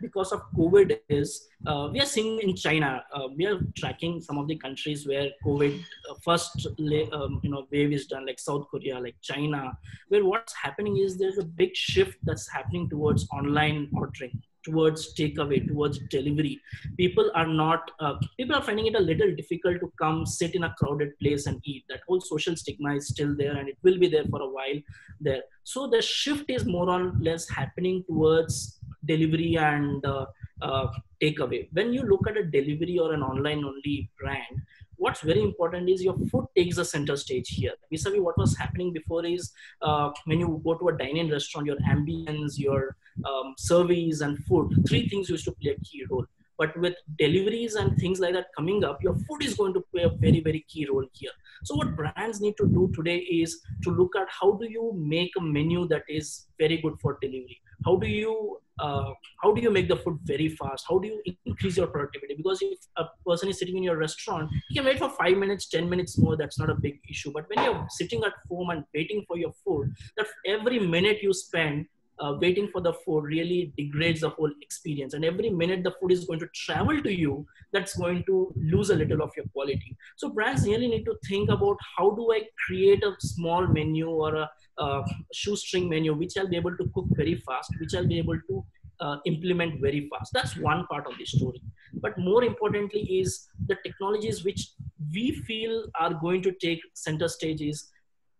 because of COVID is we are seeing in China, we are tracking some of the countries where COVID first um, you know wave is done, like South Korea, like China, where what's happening is there's a big shift that's happening towards online ordering towards takeaway towards delivery. People are not uh, people are finding it a little difficult to come sit in a crowded place and eat. That whole social stigma is still there and it will be there for a while there. So the shift is more or less happening towards delivery and uh, uh, takeaway. When you look at a delivery or an online only brand what's very important is your food takes the center stage here. Vis-a-vis what was happening before is uh, when you go to a dine-in restaurant, your ambience, your um, surveys and food, three things used to play a key role. But with deliveries and things like that coming up, your food is going to play a very, very key role here. So what brands need to do today is to look at how do you make a menu that is very good for delivery how do you uh, how do you make the food very fast how do you increase your productivity because if a person is sitting in your restaurant you can wait for five minutes ten minutes more that's not a big issue but when you're sitting at home and waiting for your food that every minute you spend uh, waiting for the food really degrades the whole experience and every minute the food is going to travel to you that's going to lose a little of your quality so brands really need to think about how do i create a small menu or a uh, shoestring menu, which I'll be able to cook very fast, which I'll be able to uh, implement very fast. That's one part of the story. But more importantly, is the technologies which we feel are going to take center stage is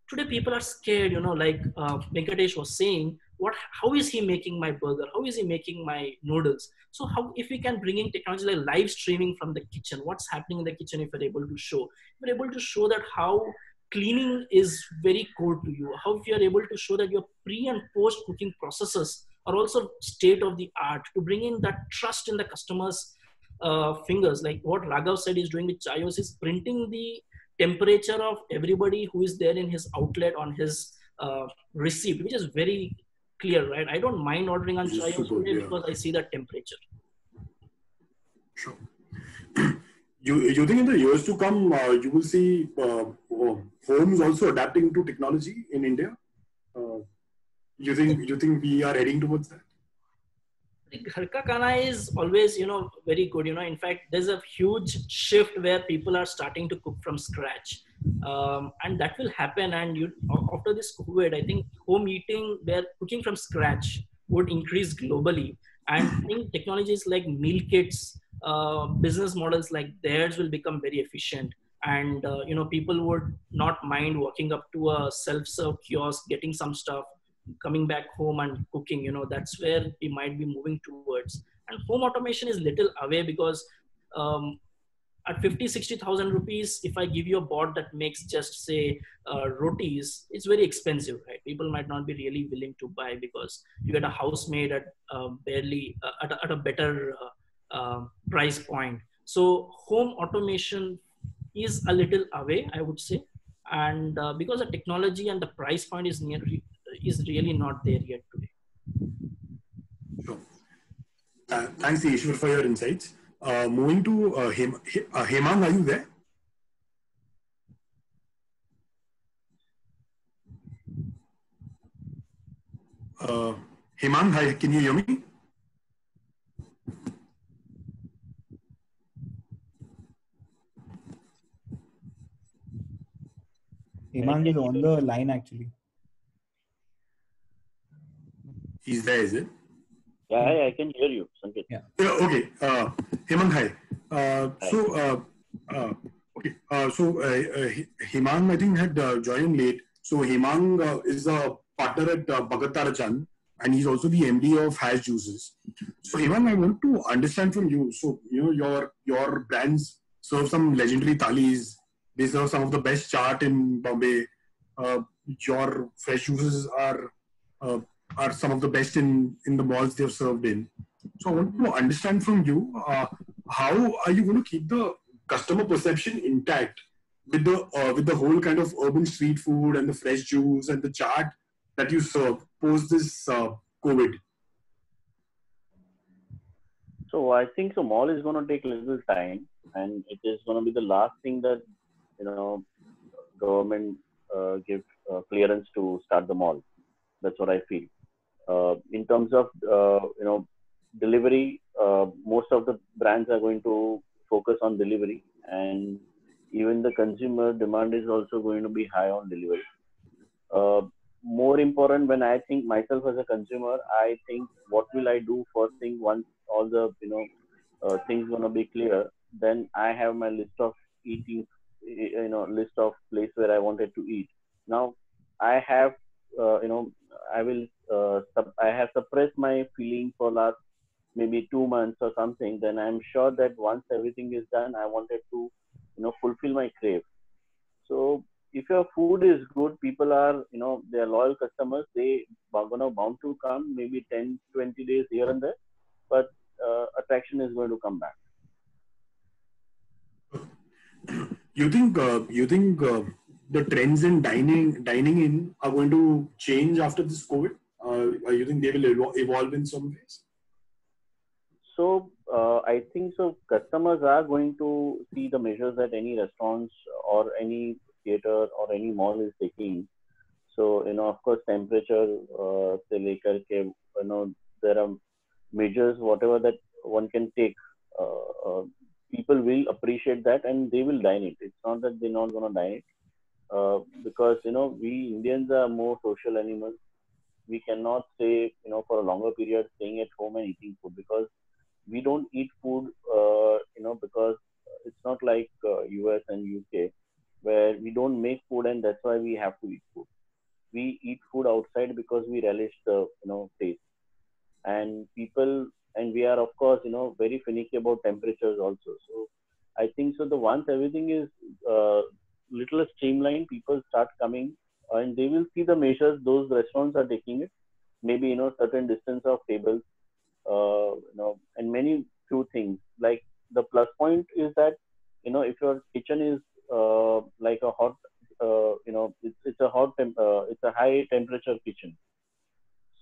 today people are scared, you know, like uh, Venkatesh was saying, what, how is he making my burger? How is he making my noodles? So how, if we can bring in technology like live streaming from the kitchen, what's happening in the kitchen if we're able to show, we're able to show that how cleaning is very core to you how if you are able to show that your pre and post cooking processes are also state of the art to bring in that trust in the customers uh, fingers like what raghav said is doing with chaayos is printing the temperature of everybody who is there in his outlet on his uh, receipt which is very clear right i don't mind ordering on chaayos yeah. because i see that temperature sure you you think in the years to come uh, you will see uh, homes also adapting to technology in India? Uh, you think you think we are heading towards that? Ghar Khana is always, you know, very good. You know, in fact, there's a huge shift where people are starting to cook from scratch, um, and that will happen. And you, after this COVID, I think home eating, where cooking from scratch would increase globally. And I think technologies like meal kits, uh, business models like theirs will become very efficient and uh, you know people would not mind walking up to a self-serve kiosk getting some stuff coming back home and cooking you know that's where we might be moving towards. And home automation is little away because um, at 50 60000 rupees if i give you a bot that makes just say uh, rotis it's very expensive right? People might not be really willing to buy because you get a house made at uh, barely uh, at, a, at, a, better uh, uh, price point. So home automation is a little away, I would say. And uh, because the technology and the price point is near, is really not there yet today. Sure. Uh, thanks, Eshwar, for your insights. Uh, moving to uh, Hem- uh, Hemang, are you there? Uh, Hemang, hi, can you hear me? Hemang is on the line actually. He's there, is it? Yeah, I can hear you, Sanket. Yeah. yeah okay. Uh, Hemang, hi. Uh, hi. So, uh, uh, okay. Uh, so, uh, uh, Hemang, I think, had uh, joined late. So, Hemang uh, is a partner at uh, Bhagat Tarachand, and he's also the MD of HAS Juices. So, Hemang, I want to understand from you. So, you know, your your brands serve some legendary thalis they serve some of the best chaat in Bombay. Uh, your fresh juices are uh, are some of the best in in the malls they've served in. So I want to understand from you uh, how are you going to keep the customer perception intact with the uh, with the whole kind of urban street food and the fresh juice and the chaat that you serve post this uh, COVID. So I think the mall is going to take a little time, and it is going to be the last thing that you know government uh, give uh, clearance to start the mall. That's what I feel. Uh, in terms of uh, you know delivery, uh, most of the brands are going to focus on delivery, and even the consumer demand is also going to be high on delivery. Uh, more important, when I think myself as a consumer, I think what will I do first thing once all the you know things gonna be clear. Then I have my list of eating you know list of place where I wanted to eat. Now I have uh, you know I will uh, I have suppressed my feeling for last maybe two months or something. Then I'm sure that once everything is done, I wanted to you know fulfill my crave. So if your food is good, people are, you know, they're loyal customers. They are gonna bound to come maybe 10, 20 days here and there, but uh, attraction is going to come back. You think uh, you think uh, the trends in dining dining in are going to change after this COVID? Uh, you think they will evol- evolve in some ways? So uh, I think so. Customers are going to see the measures that any restaurants or any theater or any mall is taking. So you know, of course, temperature uh, ke, you know there are measures whatever that one can take. Uh, uh, people will appreciate that and they will dine it. It's not that they're not gonna dine it. Uh, because you know we Indians are more social animals. We cannot stay you know for a longer period staying at home and eating food because we don't eat food uh, you know because it's not like uh, US and UK where we don't make food and that's why we have to eat food. We eat food outside because we relish the you know taste and people and we are of course you know very finicky about temperatures also. So I think so. The once everything is uh, little streamlined, people start coming and they will see the measures those restaurants are taking it. Maybe you know certain distance of tables, uh, you know, and many few things. Like the plus point is that you know if your kitchen is uh, like a hot, uh, you know, it's it's a hot temp, uh, it's a high temperature kitchen.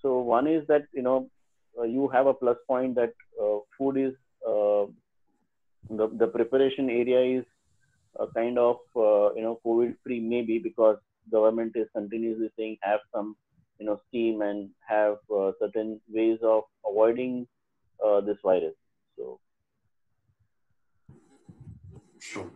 So one is that you know uh, you have a plus point that uh, food is uh, the the preparation area is a kind of uh, you know COVID free maybe because government is continuously saying have some you know steam and have uh, certain ways of avoiding uh, this virus. So Sure.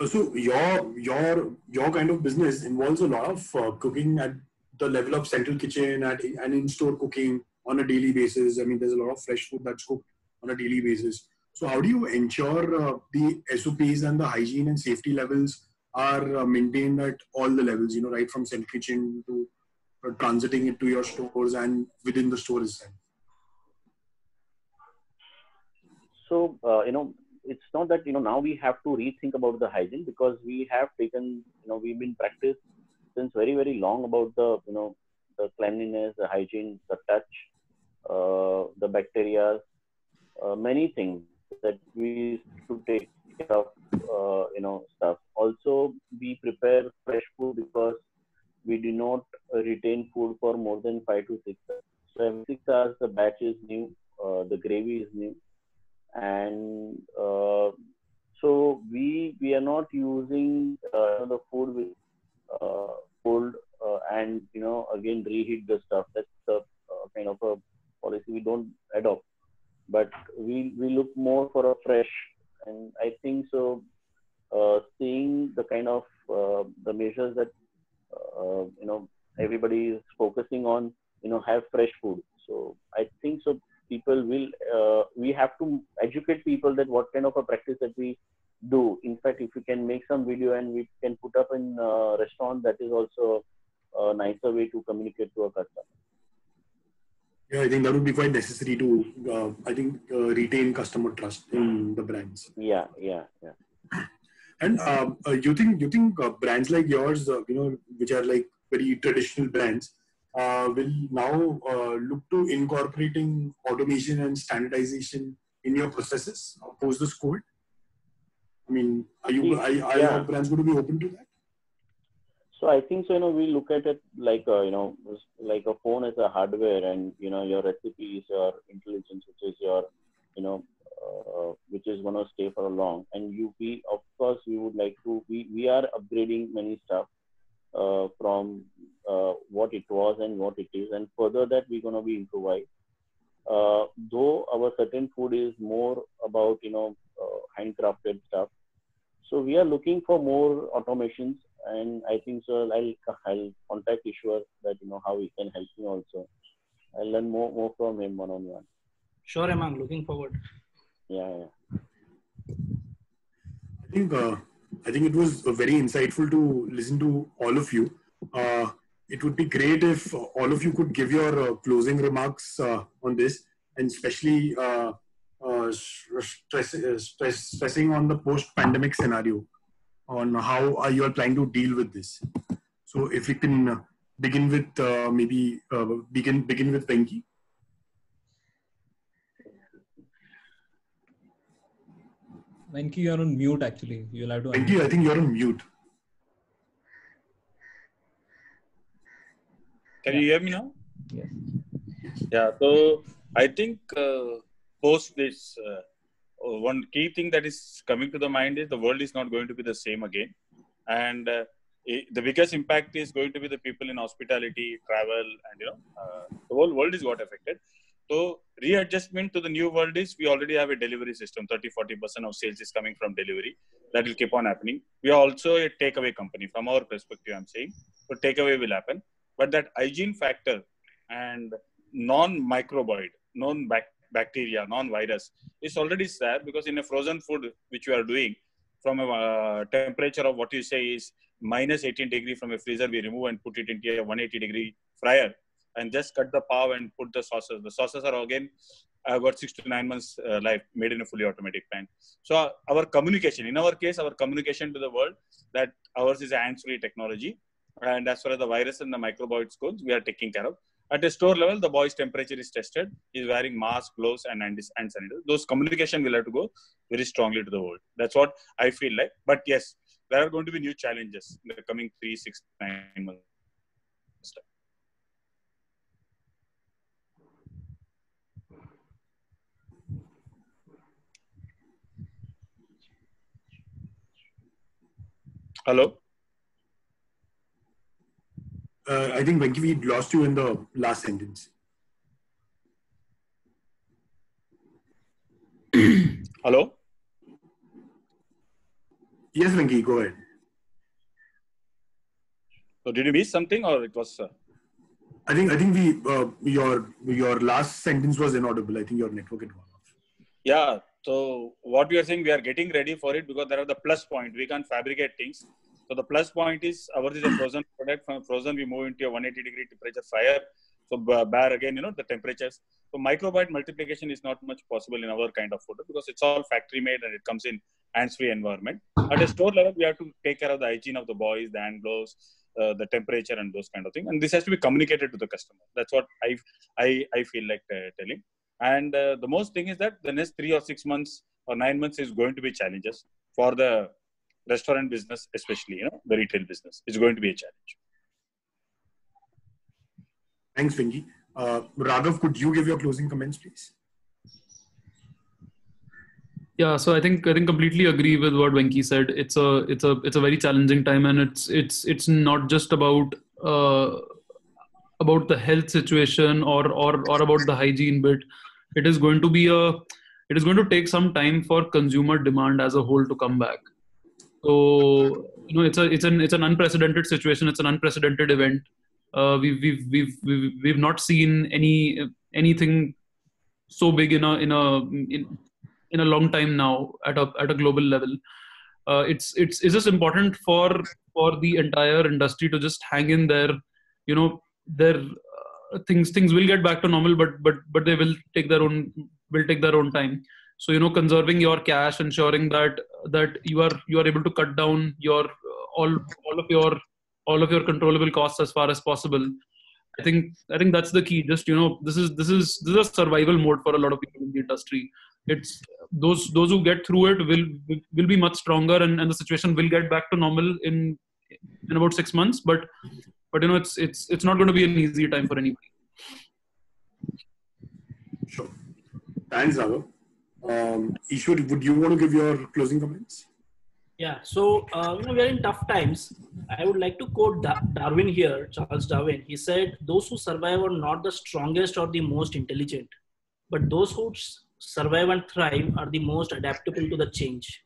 Uh, So your your your kind of business involves a lot of uh, cooking at the level of central kitchen at and in-store cooking on a daily basis. I mean, there's a lot of fresh food that's cooked on a daily basis. So how do you ensure uh, the SOPs and the hygiene and safety levels are uh, maintained at all the levels? You know, right from central kitchen to uh, transiting it to your stores and within the store itself. so uh, you know it's not that you know now we have to rethink about the hygiene because we have taken you know we've been practiced since very very long about the you know the cleanliness the hygiene the touch uh, the bacteria uh, many things that we should take care of uh, you know stuff. Also we prepare fresh food because we do not retain food for more than five to six hours. So every six hours the batch is new uh, the gravy is new. And uh, so we we are not using uh, the food with uh, cold uh, and you know again reheat the stuff. That's the kind of a policy we don't adopt but we we look more for a fresh and i think so uh, seeing the kind of uh, the measures that uh, you know everybody is focusing on you know have fresh food. So i think so people will uh, we have to educate people that what kind of a practice that we do. In fact if we can make some video and we can put up in uh, restaurant that is also a nicer way to communicate to a customer Yeah, I think that would be quite necessary to, uh, I think, uh, retain customer trust in the brands. yeah yeah yeah And um, uh, you think you think uh, brands like yours, uh, you know, which are like very traditional brands, uh, will now uh, look to incorporating automation and standardization in your processes post this COVID? I mean, are you are, are Yeah. your brands going to be open to that? So I think so. You know, we look at it like a, you know, like a phone is a hardware, and you know, your recipe is your intelligence, which is your, you know, uh, which is gonna stay for a long. And you, we, of course, we would like to. We we are upgrading many stuff uh, from uh, what it was and what it is, and further that we're gonna be improvise. Uh, though our certain food is more about you know uh, handcrafted stuff, so we are looking for more automations and I think so. I'll I'll contact Eshwar that you know how he can help me also. I'll learn more more from him one on one. Sure, Hemang. Looking forward. Yeah, yeah. I think uh, I think it was uh, very insightful to listen to all of you. Uh, it would be great if all of you could give your uh, closing remarks uh, on this, and especially uh, uh, stress, uh, stress, stressing on the post-pandemic scenario. On how are you all planning to deal with this. So if we can uh, begin with uh, maybe uh, begin begin with Venki. Venki, you're on mute actually. You'll have to. Venki, I think you're on mute. Can you hear me now? Yes. Yeah. So I think uh, post this, uh, one key thing that is coming to the mind is the world is not going to be the same again, and uh, i- the biggest impact is going to be the people in hospitality, travel, and you know uh, the whole world is got affected. So readjustment to the new world is we already have a delivery system. 30 40 percent of sales is coming from delivery. That will keep on happening. We are also a takeaway company from our perspective. I'm saying so takeaway will happen, but that hygiene factor and non-microbial, non-bacteria, non-virus is already there because in a frozen food which you are doing from a uh, temperature of what you say is minus 18 degree from a freezer, we remove and put it into a 180 degree fryer and just cut the pav and put the sauces. The sauces are again uh, got six to nine months uh, life made in a fully automatic plant. So our communication, in our case, our communication to the world that ours is a hands-free technology. And as far as the virus and the microbiotes goes, we are taking care of. At a store level, the boy's temperature is tested. He's wearing mask, gloves, and hand sanitizer. Those communication will have to go very strongly to the world. That's what I feel like. But yes, there are going to be new challenges in the coming three, six, nine months. Hello. Uh, I think Venki, we lost you in the last sentence. Hello. Yes, Venki, go ahead. So did you miss something, or it was? Uh, I think I think we uh, your your last sentence was inaudible. I think your network had gone off. yeah. So what we are saying, we are getting ready for it because there are the plus point. We can fabricate things. So the plus point is ours is a frozen product. From frozen, we move into a 180 degree temperature fryer. So b- bear again, you know, the temperatures. So microbiome multiplication is not much possible in our kind of food because it's all factory made and it comes in hands-free environment. At a store level, we have to take care of the hygiene of the boys, the hand gloves, uh, the temperature, and those kind of things. And this has to be communicated to the customer. That's what I I, I feel like uh, telling. And uh, the most thing is that the next three or six months or nine months is going to be challenges for the restaurant business, especially you know the retail business. It's going to be a challenge. Thanks, Venki. Uh, Raghav, could you give your closing comments, please? Yeah, so I think I think completely agree with what Venki said. It's a it's a it's a very challenging time, and it's it's it's not just about uh, about the health situation or or or about the hygiene bit. It is going to be a it is going to take some time for consumer demand as a whole to come back. So you know, it's a it's an it's an unprecedented situation. It's an unprecedented event. Uh, we've, we've we've we've we've not seen any anything so big in a in a in, in a long time now at a at a global level. Uh, it's it's it's just important for for the entire industry to just hang in there. You know, their uh, things things will get back to normal, but but but they will take their own will take their own time. So you know, conserving your cash, ensuring that that you are you are able to cut down your all all of your all of your controllable costs as far as possible. I think I think that's the key. Just you know, this is this is this is a survival mode for a lot of people in the industry. It's those those who get through it will will be much stronger, and, and the situation will get back to normal in in about six months. But but you know, it's it's it's not going to be an easy time for anybody. Sure. Thanks, Raghav. Um, Eshwar, would you want to give your closing comments? Yeah, so uh, you know, we're in tough times. I would like to quote Darwin here, Charles Darwin. He said, Those who survive are not the strongest or the most intelligent, but those who survive and thrive are the most adaptable to the change.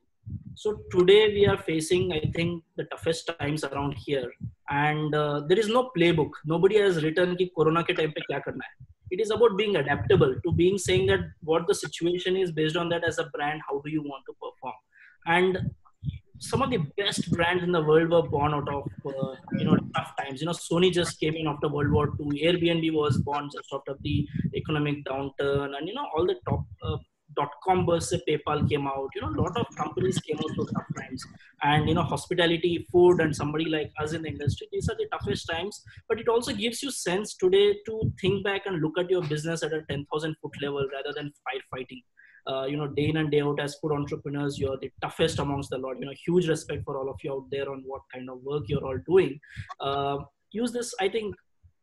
So today we are facing, I think, the toughest times around here. And uh, there is no playbook. Nobody has written that Corona के time पे क्या it is about being adaptable to being saying that what the situation is based on that as a brand. How do you want to perform? And some of the best brands in the world were born out of uh, you know tough times. You know, Sony just came in after World War II. Airbnb was born just after the economic downturn, and you know all the top uh, dot com burst paypal came out. You know a lot of companies came out through tough times. And you know hospitality food and somebody like us in the industry these are the toughest times. But it also gives you sense today to think back and look at your business at a 10000 foot level rather than firefighting. Uh, you know, day in and day out as food entrepreneurs, you're the toughest amongst the lot. You know, huge respect for all of you out there on what kind of work you're all doing. Uh, use this, I think,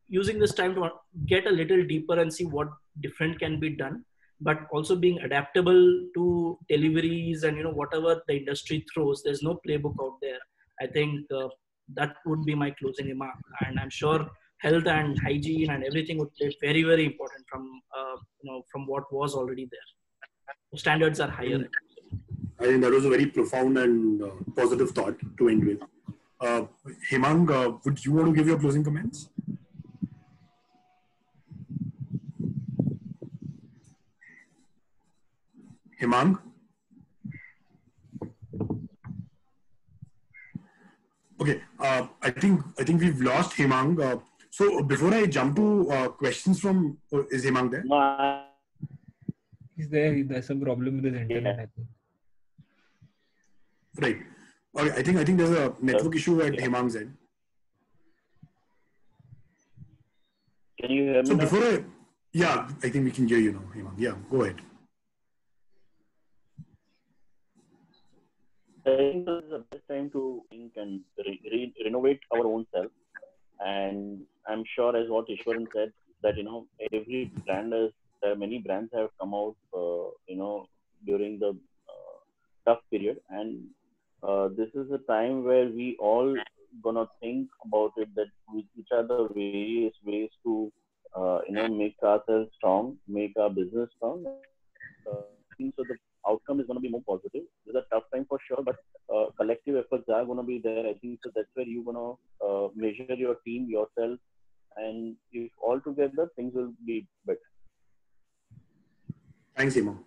using this time to get a little deeper and see what different can be done, but also being adaptable to deliveries and you know whatever the industry throws. There's no playbook out there. I think uh, that would be my closing remark, and I'm sure health and hygiene and everything would play very very important from uh, you know from what was already there standards are higher. I think that was a very profound and uh, positive thought to end with. Uh, Hemang, uh, would you want to give your closing comments? Hemang? Okay, uh, I think I think we've lost Hemang. Uh, so before I jump to uh, questions from, oh, is Hemang there? No, I, He's there. There's some problem with his internet. I think. Right. Okay, I think I think there's a network issue at Hemang's end. can you hear me So now? before I, yeah, I think we can hear you now, Hemang. Yeah, go ahead. Think this is the best time to think and re- re- renovate our own self. And I'm sure, as what Ishwaran said, that you know every brand there many brands have come out, uh, you know, during the uh, tough period, and uh, this is a time where we all gonna think about it that which which are the various ways to uh, you know make ourselves strong, make our business strong. Uh, so the outcome is going to be more positive. It's a tough time for sure, but uh, collective efforts are going to be there. I think so. That's where you're going to uh, measure your team, yourself, and if all together things will be better. Thanks, Hemang.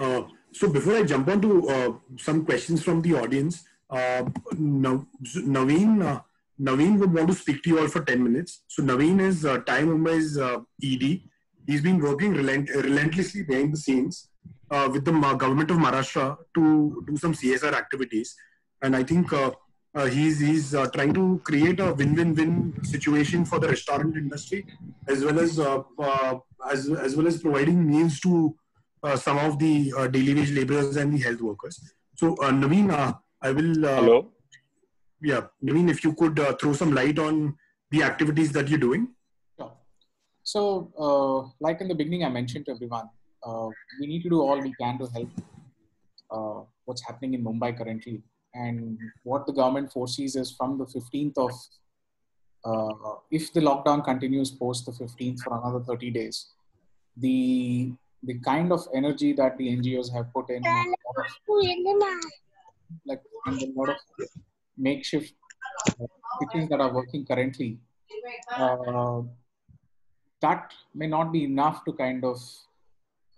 Uh, so before I jump on to uh, some questions from the audience, uh, Nav- Naveen, uh, Naveen would want to speak to you all for 10 minutes. So Naveen is uh, TiE Mumbai's uh, ED. He's been working relent- relentlessly behind the scenes uh, with the government of Maharashtra to do some CSR activities. And I think uh, uh, he's, he's uh, trying to create a win-win-win situation for the restaurant industry as well as, uh, uh, as, as well as providing meals to uh, some of the uh, daily wage laborers and the health workers. So, uh, Naveen, uh, I will. Uh, Hello. Yeah, Naveen, if you could uh, throw some light on the activities that you're doing. Sure. So, uh, like in the beginning, I mentioned to everyone, uh, we need to do all we can to help uh, what's happening in Mumbai currently. And what the government foresees is from the 15th of, uh, if the lockdown continues post the 15th for another 30 days, the the kind of energy that the NGOs have put in, like a lot of makeshift kitchens that are working currently, uh, that may not be enough to kind of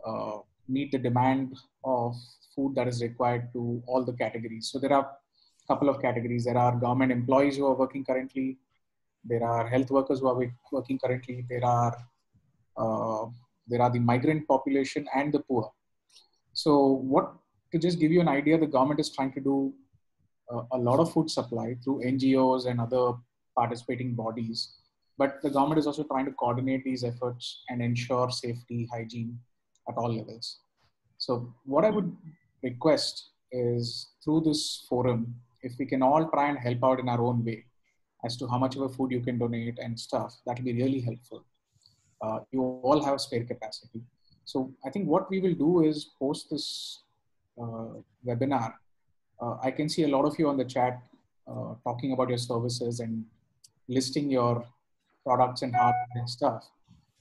uh, meet the demand of food that is required to all the categories. So there are a couple of categories. There are government employees who are working currently. There are health workers who are working currently. There are uh, there are the migrant population and the poor. So what to just give you an idea, the government is trying to do uh, a lot of food supply through NGOs and other participating bodies. But the government is also trying to coordinate these efforts and ensure safety, hygiene at all levels. So, what I would request is through this forum, if we can all try and help out in our own way as to how much of a food you can donate and stuff, that will be really helpful. Uh, you all have spare capacity. So, I think what we will do is post this uh, webinar. Uh, I can see a lot of you on the chat uh, talking about your services and listing your products and hardware and stuff.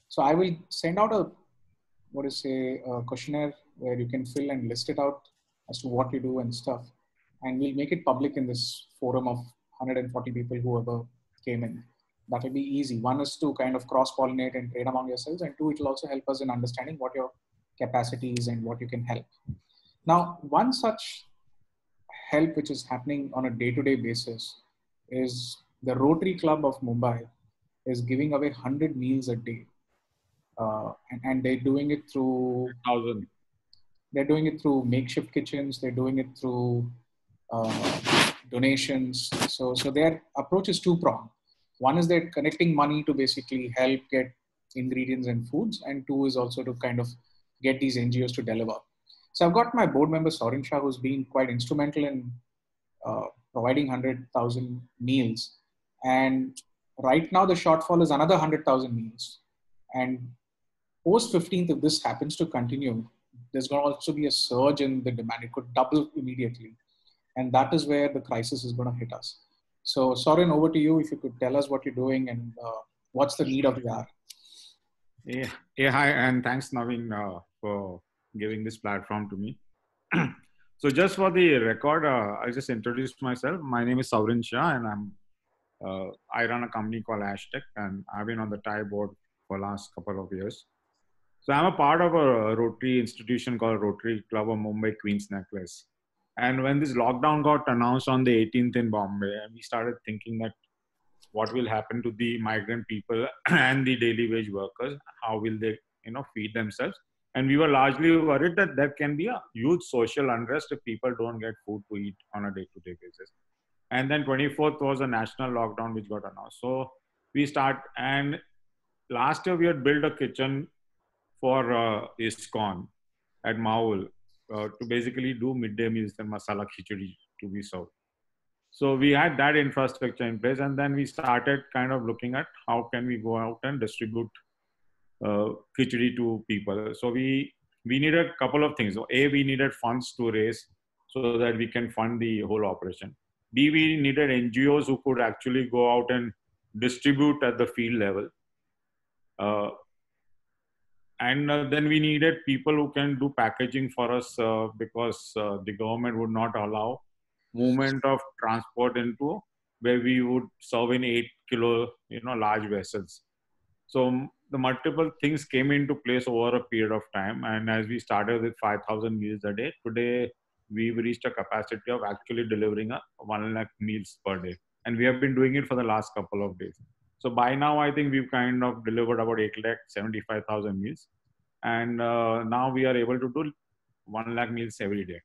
So I will send out a what is say a questionnaire where you can fill and list it out as to what you do and stuff, and we'll make it public in this forum of 140 people whoever came in. That will be easy. One is to kind of cross pollinate and trade among yourselves, and two, it will also help us in understanding what your capacity is and what you can help. Now, one such help which is happening on a day-to-day basis is the Rotary Club of Mumbai is giving away 100 meals a day. Uh, and, and they're doing it through Thousand. they're doing it through makeshift kitchens. They're doing it through uh, donations. So, so their approach is two pronged. One is they're connecting money to basically help get ingredients and foods, and two is also to kind of get these NGOs to deliver. So I've got my board member Saurin Shah, who's been quite instrumental in uh, providing 100,000 meals. And right now the shortfall is another 100,000 meals. And post 15th, if this happens to continue, there's going to also be a surge in the demand. It could double immediately. And that is where the crisis is going to hit us. So, Saurin, over to you. If you could tell us what you're doing and uh, what's the need of the hour. Yeah, yeah, hi, and thanks, Naveen, uh, for giving this platform to me. so, just for the record, uh, I just introduced myself. My name is Saurin Shah, and I'm uh, I run a company called Ashtec, and I've been on the TiE board for the last couple of years. So I'm a part of a Rotary institution called Rotary Club of Mumbai Queen's Necklace. And when this lockdown got announced on the 18th in Bombay, we started thinking that what will happen to the migrant people and the daily wage workers? How will they, you know, feed themselves? And we were largely worried that there can be a huge social unrest if people don't get food to eat on a day-to-day basis. And then 24th was a national lockdown which got announced. So we start and last year we had built a kitchen for uh, ISKCON at Maul uh, to basically do midday meals and masala khichdi to be served. So we had that infrastructure in place, and then we started kind of looking at how can we go out and distribute uh, khichdi to people. So we we needed a couple of things. So a we needed funds to raise so that we can fund the whole operation. B we needed NGOs who could actually go out and distribute at the field level. Uh, and uh, then we needed people who can do packaging for us uh, because uh, the government would not allow movement of transport into where we would serve in eight kilo you know large vessels. So the multiple things came into place over a period of time. And as we started with 5000 meals a day today we've reached a capacity of actually delivering a 1 lakh meals per day. And we have been doing it for the last couple of days so by now, I think we've kind of delivered about 8 lakh 75,000 meals. And uh, now we are able to do 1 lakh meals every day.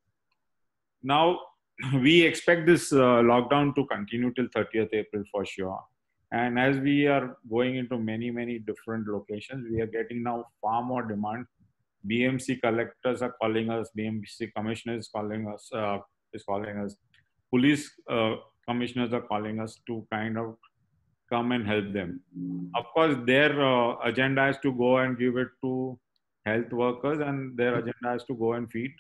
Now, we expect this uh, lockdown to continue till 30th April for sure. And as we are going into many, many different locations, we are getting now far more demand. BMC collectors are calling us, BMC commissioners calling us, uh, is calling us, police uh, commissioners are calling us to kind of come and help them. Of course, their uh, agenda is to go and give it to health workers, and their agenda is to go and feed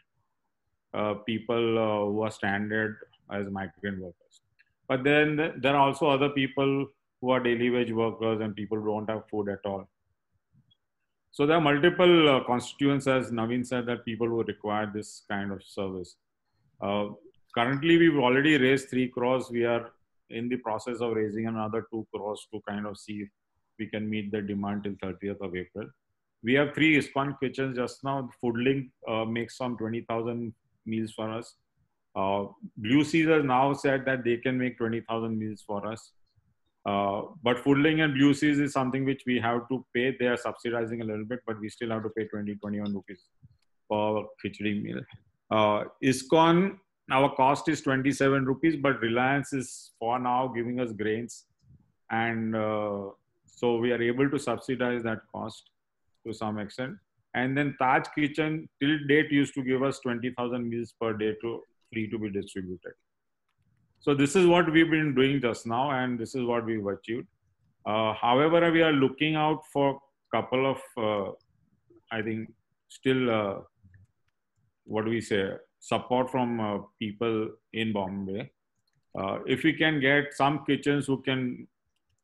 uh, people uh, who are stranded as migrant workers. But then there are also other people who are daily wage workers and people who don't have food at all. So there are multiple uh, constituents, as Naveen said, that people who require this kind of service. Uh, currently, we've already raised three crores. We are in the process of raising another two crores to kind of see if we can meet the demand till 30th of April. We have three ISKCON kitchens just now. Foodlink uh, makes some 20,000 meals for us. Uh, Blue Seas has now said that they can make 20,000 meals for us. Uh, but Foodlink and Blue Seas is something which we have to pay. They are subsidizing a little bit, but we still have to pay 20, 21 rupees per khichdi meal. Uh, ISKCON our cost is 27 rupees but reliance is for now giving us grains. And uh, so we are able to subsidize that cost to some extent. And then taj kitchen till date used to give us 20000 meals per day to free to be distributed. So this is what we've been doing just now and this is what we've achieved. Uh, however we are looking out for a couple of uh, i think still uh, what do we say support from uh, people in Bombay. Uh, if we can get some kitchens who can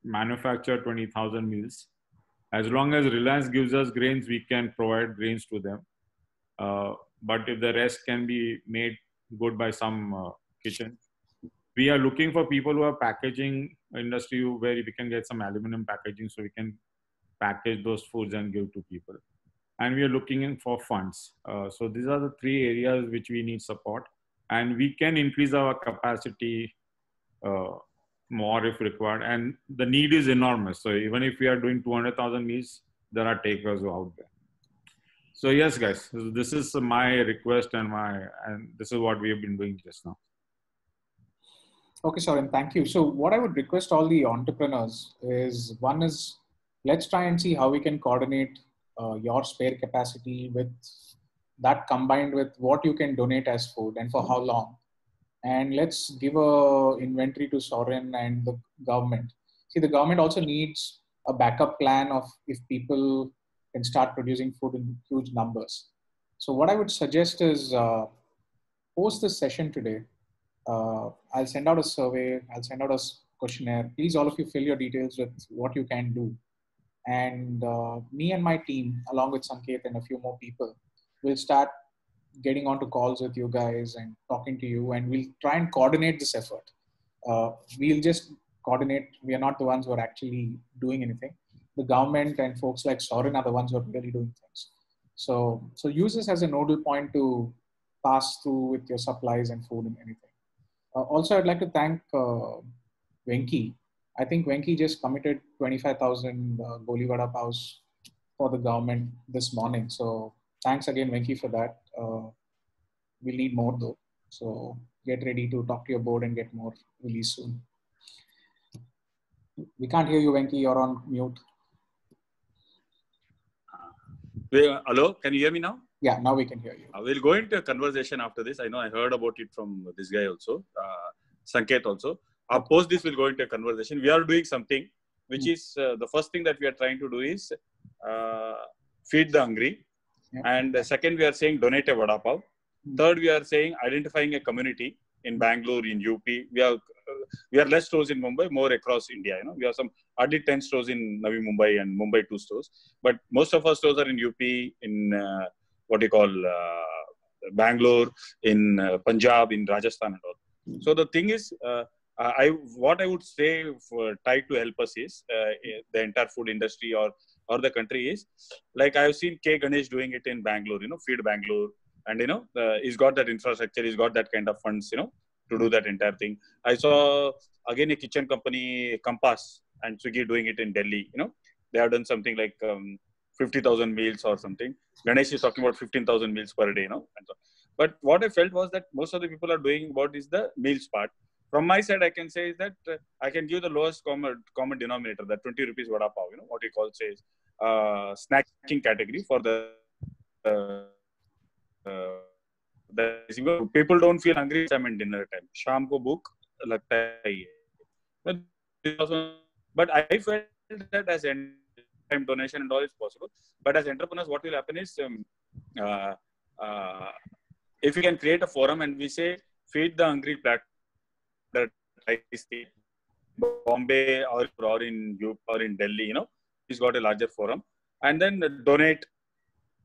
manufacture 20,000 meals, as long as Reliance gives us grains, we can provide grains to them. Uh, but if the rest can be made good by some uh, kitchen, we are looking for people who are packaging industry where we can get some aluminum packaging so we can package those foods and give to people and we are looking in for funds. Uh, so these are the three areas which we need support, and we can increase our capacity uh, more if required. And the need is enormous. So even if we are doing 200,000 meals, there are takers out there. So yes, guys, this is my request and my and this is what we have been doing just now. Okay, Saurin, thank you. So what I would request all the entrepreneurs is one is let's try and see how we can coordinate uh, your spare capacity with that combined with what you can donate as food and for how long. And let's give a inventory to Saurin and the government. See, the government also needs a backup plan of if people can start producing food in huge numbers. So what I would suggest is uh, post this session today uh, I'll send out a survey, I'll send out a questionnaire. Please, all of you, fill your details with what you can do. And uh, me and my team, along with Sanket and a few more people, will start getting onto calls with you guys and talking to you, and we'll try and coordinate this effort. Uh, we'll just coordinate. We are not the ones who are actually doing anything. The government and folks like Saurin are the ones who are really doing things. So, so use this as a nodal point to pass through with your supplies and food and anything. Uh, also, I'd like to thank uh, Venki. I think Venki just committed 25,000 uh, Goli Vada Pavs for the government this morning. So thanks again, Venki, for that. Uh, we'll need more though. So get ready to talk to your board and get more release soon. We can't hear you, Venki. You're on mute. Wait, hello, can you hear me now? Yeah, now we can hear you. Uh, we'll go into a conversation after this. I know I heard about it from this guy also, uh, Sanket also. Uh, post this, we'll go into a conversation. We are doing something, which Mm. is uh, the first thing that we are trying to do is uh, feed the hungry. Yeah. And the second, we are saying donate a vada pav. Mm. Third, we are saying identifying a community in Bangalore, in UP. We are uh, we are less stores in Mumbai, more across India. You know, we have some hardly ten stores in Navi Mumbai and Mumbai two stores, but most of our stores are in UP, in uh, what you call uh, Bangalore, in uh, Punjab, in Rajasthan, and all. So the thing is, uh, I what I would say for try to help us is uh, the entire food industry or or the country is like I've seen K Ganesh doing it in Bangalore. You know, feed Bangalore, and you know he's got that infrastructure, he's got that kind of funds. You know, to do that entire thing. I saw again a kitchen company, Compass, and Swiggy doing it in Delhi. You know, they have done something like um, 50,000 meals or something. Ganesh is talking about 15,000 meals per day, you know. So, but what I felt was that most of the people are doing what is the meals part. From my side, I can say is that uh, I can give the lowest common common denominator, that 20 rupees vada pav, you know, what he call says uh, snacking category for the uh, uh, the people don't feel hungry time and dinner time. Sham ko book lagta hai but I felt that as end time donation and all is possible. But as entrepreneurs, what will happen is um, uh, uh, if we can create a forum and we say feed the hungry platter Bombay or, or in UP or in Delhi, you know, he's got a larger forum, and then donate.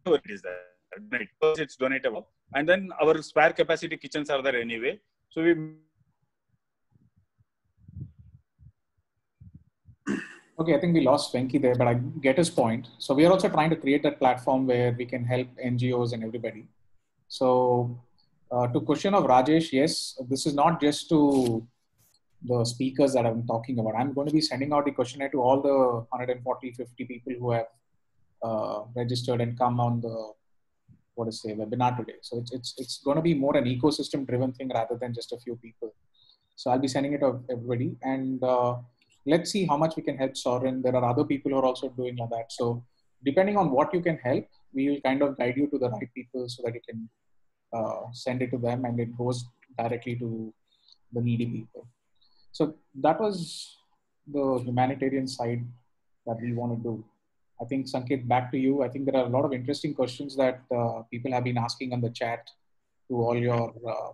What is that? Donate. First, it's donatable, and then our spare capacity kitchens are there anyway. So we Okay, I think we lost Venki there, but I get his point. So we are also trying to create that platform where we can help NGOs and everybody. So uh, to question of Rajesh, yes, this is not just to the speakers that I'm talking about. I'm going to be sending out the questionnaire to all the 140, 50 people who have uh, registered and come on the what is say webinar today. So it's it's it's going to be more an ecosystem driven thing rather than just a few people. So I'll be sending it to everybody and. Uh, let's see how much we can help Saurin. There are other people who are also doing that. So depending on what you can help, we will kind of guide you to the right people so that you can send it to them and it goes directly to the needy people. So that was the humanitarian side that we want to do. I think Sanket, back to you. I think there are a lot of interesting questions that uh, people have been asking on the chat to all your uh,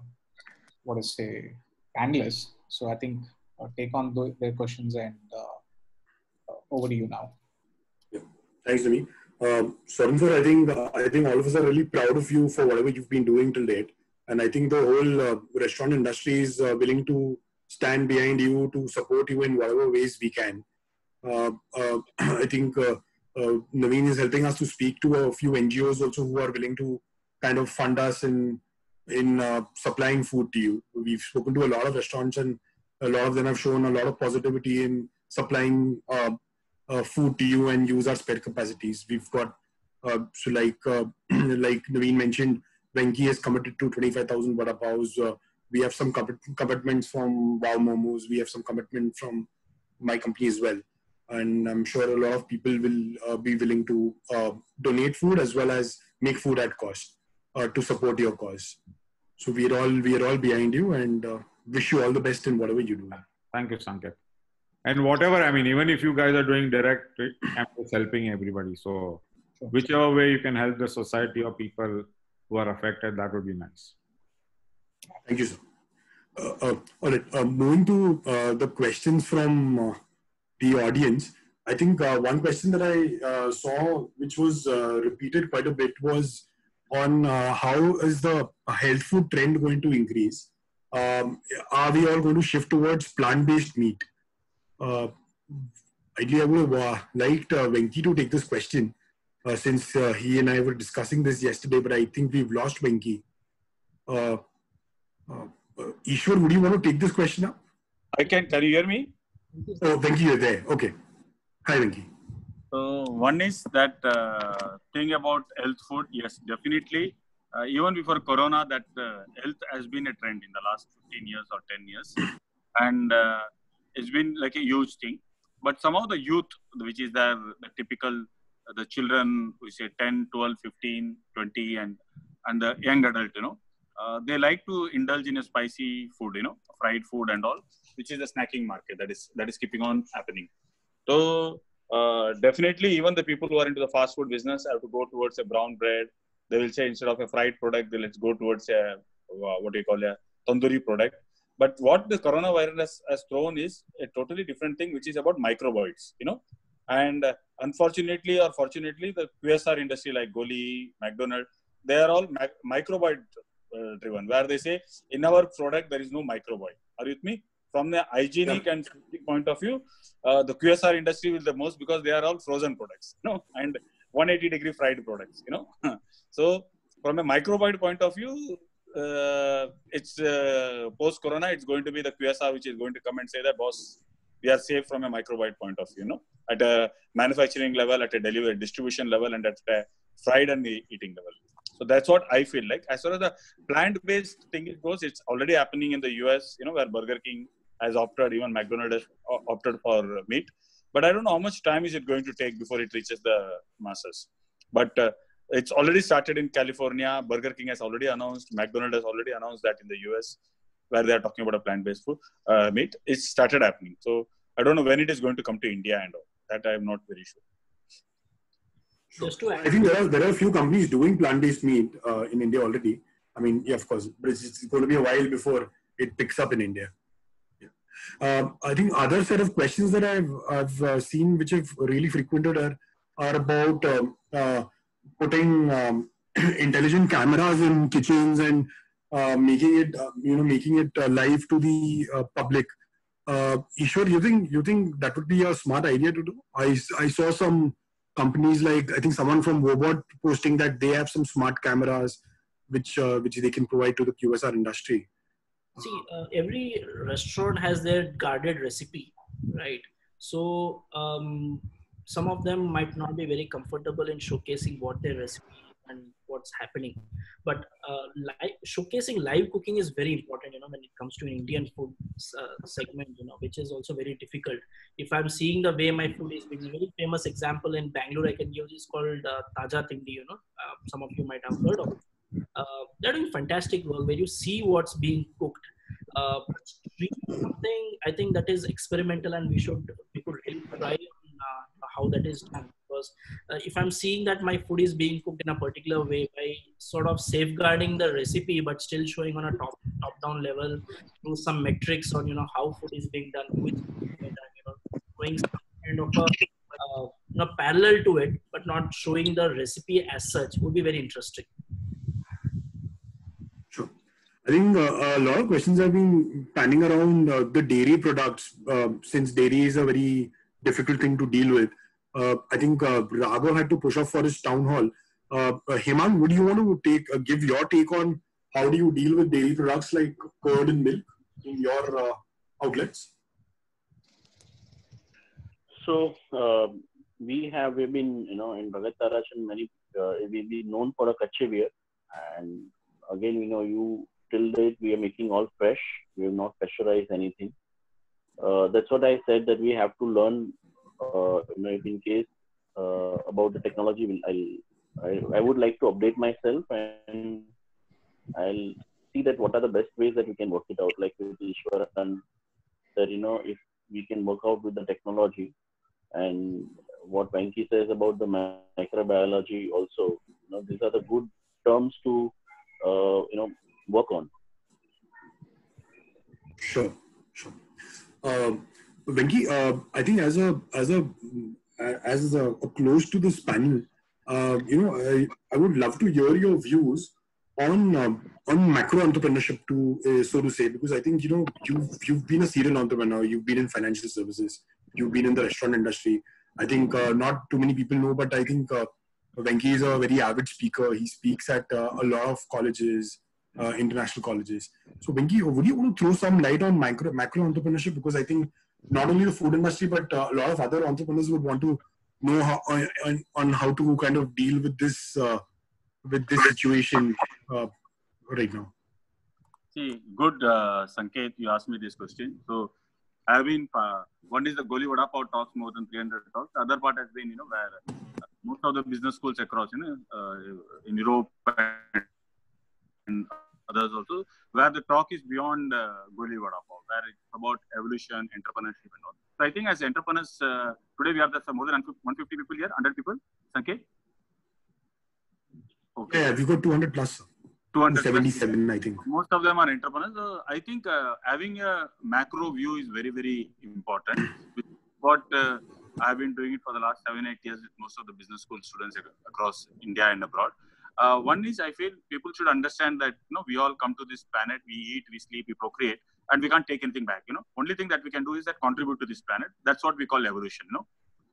what is say panelists. So I think uh, take on the, their questions and uh, over to you now. Yeah. Thanks, Nami. Um, sir, I think I think all of us are really proud of you for whatever you've been doing till date, and I think the whole uh, restaurant industry is uh, willing to stand behind you to support you in whatever ways we can. Uh, uh, I think uh, Naveen is helping us to speak to a few NGOs also who are willing to kind of fund us in in supplying food to you. We've spoken to a lot of restaurants and a lot of them have shown a lot of positivity in supplying uh, food to you and use our spare capacities. We've got Uh, so like uh, like Naveen mentioned, Venki has committed to 25,000 vada pavs. Uh, we have some commit- commitments from Wow Momos. We have some commitment from my company as well. And I'm sure a lot of people will uh, be willing to uh, donate food as well as make food at cost uh, to support your cause. So we are all we are all behind you and wish you all the best in whatever you do. Thank you, Sanket. And whatever, I mean, even if you guys are doing direct, I'm just helping everybody. So whichever way you can help the society or people who are affected, that would be nice. Thank you, sir. Uh, uh, all right, uh, moving to uh, the questions from uh, the audience. I think uh, one question that I uh, saw, which was uh, repeated quite a bit, was on uh, how is the health food trend going to increase? Um, are we all going to shift towards plant-based meat? Uh, ideally, I would have uh, liked uh, Venki to take this question uh, since uh, he and I were discussing this yesterday, but I think we've lost Venki. Uh, uh, uh, Eshwar, would you want to take this question up? I can. Can you hear me? Oh, Venki, you're there. Okay. Hi, Venki. So one is that uh, thing about health food. Yes, definitely. Uh, even before Corona, that uh, health has been a trend in the last 15 years or 10 years, and uh, it's been like a huge thing. But some of the youth, which is the, the typical, the children, we say 10, 12, 15, 20, and and the young adult, you know, uh, they like to indulge in a spicy food, you know, fried food and all, which is the snacking market that is that is keeping on happening. So uh, definitely, even the people who are into the fast food business have to go towards a brown bread. They will say instead of a fried product, they let's go towards a uh, what do you call a tandoori product. But what the coronavirus has, has thrown is a totally different thing, which is about microbiotes, you know. And uh, unfortunately or fortunately, the QSR industry like Goli, McDonald's, they are all mac- microbiome uh, driven, where they say in our product there is no microbiome. Are you with me? From the hygienic and point of view, uh, the QSR industry will the most because they are all frozen products, you know, and 180 degree fried products, you know. so from a microbiome point of view, it's uh, post corona, it's going to be the QSR which is going to come and say that boss, we are safe from a microbiome point of view, you know, at a manufacturing level, at a delivery distribution level, and at a fried and eating level. So that's what I feel like. As far as the plant-based thing goes, it's already happening in the US, you know, where Burger King has opted, even McDonald's opted for meat. But I don't know how much time is it going to take before it reaches the masses. But uh, it's already started in California. Burger King has already announced. McDonald's has already announced that in the US, where they are talking about a plant-based food uh, meat. It's started happening. So I don't know when it is going to come to India and all. That I am not very sure. Just to I think there are there are a few companies doing plant-based meat uh, in India already. I mean, yeah, of course, but it's, it's going to be a while before it picks up in India. Yeah. Um, I think other set of questions that I've I've uh, seen which have really frequented are are about um, uh, putting um, intelligent cameras in kitchens and uh, making it uh, you know making it uh, live to the uh, public. Uh, Eshwar, you think you think that would be a smart idea to do? I I saw some companies like I think someone from Wobot posting that they have some smart cameras which uh, which they can provide to the QSR industry. see, uh, every restaurant has their guarded recipe, right? So um, some of them might not be very comfortable in showcasing what their recipe and what's happening. But uh, showcasing live cooking is very important, you know, when it comes to an Indian food uh, segment, you know, which is also very difficult. If I'm seeing the way my food is being, a very famous example in Bangalore, I can use is called uh, Taaza Thindi, you know, uh, some of you might have heard of. Uh, they're doing fantastic work where you see what's being cooked. Uh, something I think that is experimental, and we should we could really try how that is done. Because uh, if I'm seeing that my food is being cooked in a particular way by sort of safeguarding the recipe, but still showing on a top top down level through some metrics on you know how food is being done, which you know, some kind of a uh, you know, parallel to it, but not showing the recipe as such would be very interesting. Sure. I think uh, a lot of questions have been panning around uh, the dairy products uh, since dairy is a very difficult thing to deal with. Uh, I think uh, Raghav had to push off for his town hall. Uh, uh, would you want to take uh, give your take on how do you deal with dairy products like curd and milk in your uh, outlets? So we have we've been you know in Bhagat and many we've been known for a kache beer, and again, you know, you till date we are making all fresh. We have not pressurized anything. Uh, that's what I said that we have to learn. Uh, you know, in case uh, about the technology, I'll, I I would like to update myself and I'll see that what are the best ways that we can work it out, like with Eshwar and that you know if we can work out with the technology and what Venki says about the microbiology also, you know, these are the good terms to uh, you know work on. Sure, sure. Um, Venki, uh, I think as a as a as a, a close to this panel, uh, you know, I, I would love to hear your views on um, on macro entrepreneurship, to uh, so to say, because I think you know you've you've been a serial entrepreneur, you've been in financial services, you've been in the restaurant industry. I think uh, not too many people know, but I think uh, Venki is a very avid speaker. He speaks at uh, a lot of colleges, uh, international colleges. So, Venki, would you want to throw some light on micro, macro entrepreneurship? Because I think not only the food industry, but uh, a lot of other entrepreneurs would want to know how, on, on how to kind of deal with this uh, with this situation uh, right now. See, good, uh, Sanket, you asked me this question. So, I've been, uh, one is the Goli Vada Pav talks more than 300 talks. The other part has been, you know, where most of the business schools across, you know, in Europe and others also, where the talk is beyond uh, Pav, where it's about evolution, entrepreneurship and all. So I think as entrepreneurs, uh, today we have the, more than 150 people here, 100 people, Sanket? Okay. Yeah, we got 200 plus. 277, I think. Most of them are entrepreneurs. So I think uh, having a macro view is very, very important. what uh, I've been doing it for the last seven, eight years with most of the business school students across India and abroad. Uh, one is I feel people should understand that you know we all come to this planet, we eat, we sleep, we procreate, and we can't take anything back. You know, only thing that we can do is that contribute to this planet. That's what we call evolution. You know,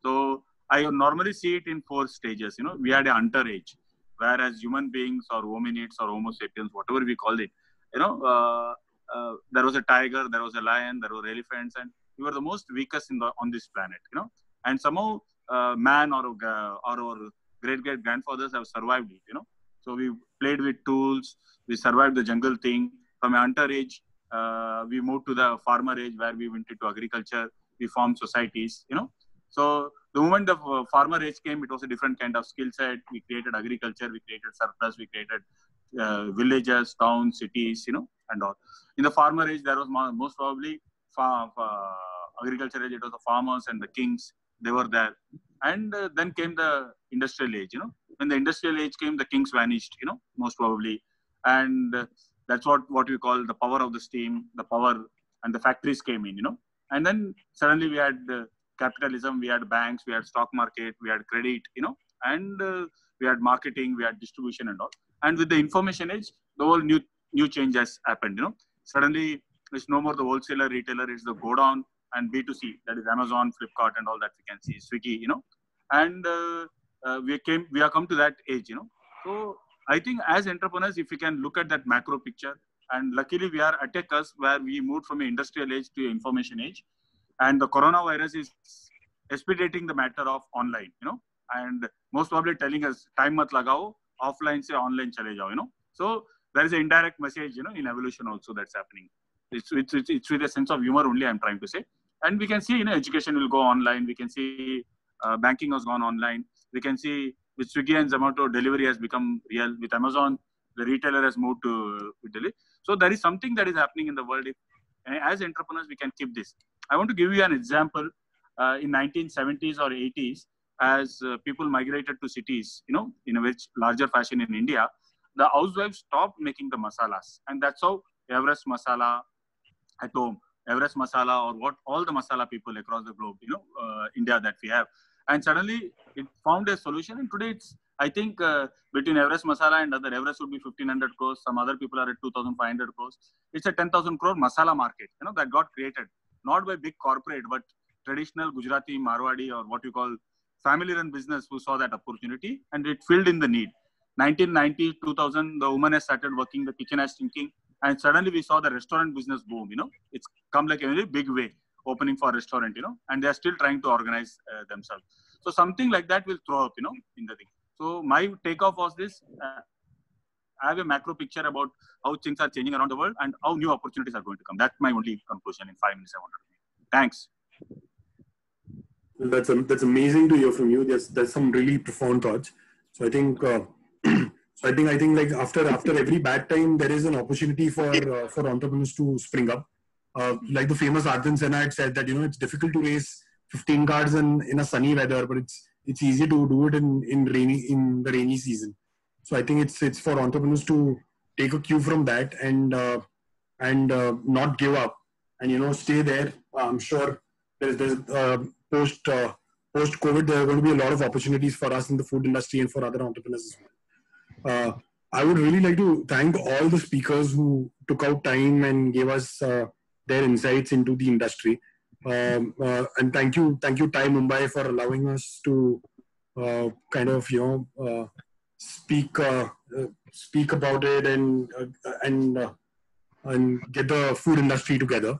so I normally see it in four stages. You know, we had a hunter age whereas human beings or hominids or homo sapiens whatever we call it you know uh, uh, there was a tiger there was a lion there were elephants and we were the most weakest in the on this planet you know and somehow uh, man or, uh, or our great great grandfathers have survived it you know so we played with tools we survived the jungle thing from hunter age uh, we moved to the farmer age where we went into agriculture we formed societies you know so the moment the uh, farmer age came, it was a different kind of skill set. We created agriculture, we created surplus, we created uh, villages, towns, cities, you know, and all. In the farmer age, there was most probably farm, uh, agriculture age. It was the farmers and the kings. They were there, and uh, then came the industrial age. You know, when the industrial age came, the kings vanished. You know, most probably, and uh, that's what what we call the power of the steam, the power, and the factories came in. You know, and then suddenly we had uh, capitalism we had banks we had stock market we had credit you know and uh, we had marketing we had distribution and all and with the information age the whole new new change has happened you know suddenly it's no more the wholesaler retailer it's the go down and b2c that is amazon flipkart and all that we can see swiggy you know and uh, we came we have come to that age you know. So i think as entrepreneurs if we can look at that macro picture and luckily we are at a cusp where we moved from an industrial age to information age and the coronavirus is expediting the matter of online you know. And most probably telling us time mat lagao offline se online chale jao you know. So there is an indirect message you know in evolution also that's happening. It's, it's, it's, it's with a sense of humor only i'm trying to say. And we can see you know education will go online. We can see uh, banking has gone online we can see with swiggy and zomato delivery has become real with amazon the retailer has moved to Delhi. So there is something that is happening in the world. If, as entrepreneurs, we can keep this. I want to give you an example. Uh, in 1970s or 80s, as uh, people migrated to cities, you know, in a much larger fashion in India, the housewives stopped making the masalas, and that's how Everest masala at home, Everest masala, or what all the masala people across the globe, you know, uh, India that we have, and suddenly it found a solution, and today it's I think uh, between Everest Masala and other Everest would be 1500 crores. Some other people are at 2500 crores. It's a 10,000 crore masala market, you know, that got created not by big corporate, but traditional Gujarati, Marwadi, or what you call family-run business who saw that opportunity and it filled in the need. 1990, 2000, the woman has started working, the kitchen has thinking, and suddenly we saw the restaurant business boom. You know, it's come like a very big way opening for a restaurant. You know, and they are still trying to organize uh, themselves. So something like that will throw up. You know, in the thing. So my takeoff was this: uh, I have a macro picture about how things are changing around the world and how new opportunities are going to come. That's my only conclusion in five minutes. I wanted to make. Thanks. That's that's amazing to hear from you. There's there's some really profound thoughts. So I think uh, so I think I think like after after every bad time there is an opportunity for uh, for entrepreneurs to spring up. Uh, like the famous Ayrton Senna had said that you know it's difficult to raise 15 cards in, in a sunny weather, but it's it's easy to do it in in rainy in the rainy season. So I think it's it's for entrepreneurs to take a cue from that and uh, and uh, not give up and you know stay there. I'm sure there's there's uh, post uh, post COVID there are going to be a lot of opportunities for us in the food industry and for other entrepreneurs as well. I would really like to thank all the speakers who took out time and gave us their insights into the industry. Um, uh, and thank you, thank you, TiE Mumbai, for allowing us to uh, kind of you know uh, speak uh, uh, speak about it and and and get the food industry together.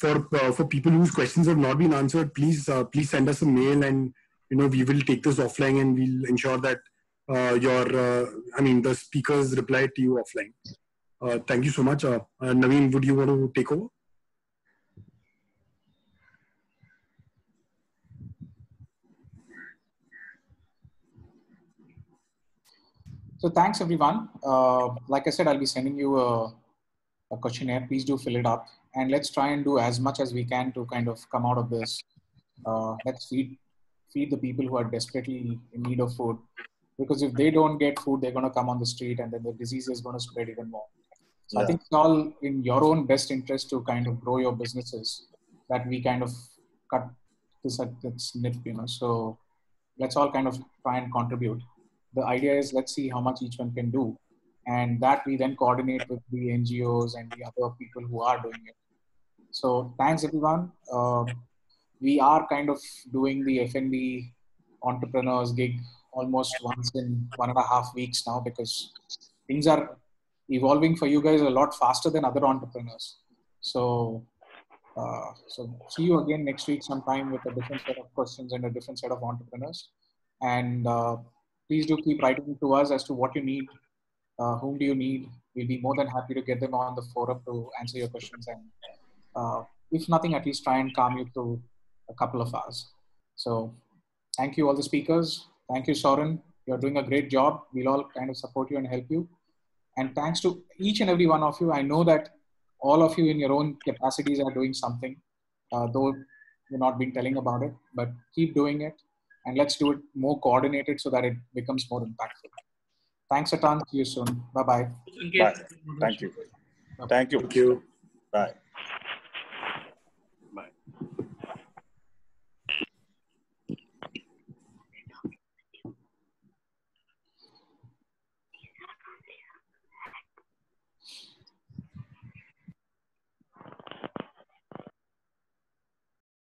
for for people whose questions have not been answered, please please send us a mail and you know we will take this offline and we'll ensure that your I mean the speakers reply to you offline. Thank you so much, Naveen. Would you want to take over? So thanks everyone. Uh, like I said, I'll be sending you a, a, questionnaire. Please do fill it up and let's try and do as much as we can to kind of come out of this. Uh, let's feed, feed the people who are desperately in need of food because if they don't get food, they're going to come on the street and then the disease is going to spread even more. So yeah. I think it's all in your own best interest to kind of grow your businesses that we kind of cut this at its nip, you know. So let's all kind of try and contribute the idea is let's see how much each one can do and that we then coordinate with the ngos and the other people who are doing it so thanks everyone uh, we are kind of doing the fnb entrepreneurs gig almost once in one and a half weeks now because things are evolving for you guys a lot faster than other entrepreneurs so uh, so see you again next week sometime with a different set of questions and a different set of entrepreneurs and uh, please do keep writing to us as to what you need, uh, whom do you need. We'll be more than happy to get them on the forum to answer your questions and, uh, if nothing, at least try and calm you through a couple of hours. So, thank you all the speakers. Thank you, Saurin. You're doing a great job. We'll all kind of support you and help you. And thanks to each and every one of you. I know that all of you in your own capacities are doing something, uh, though you're not been telling about it, but keep doing it and let's do it more coordinated so that it becomes more impactful. Thanks a ton. See you soon. Bye-bye. Bye. Thank you. Thank you. Thank you. Bye.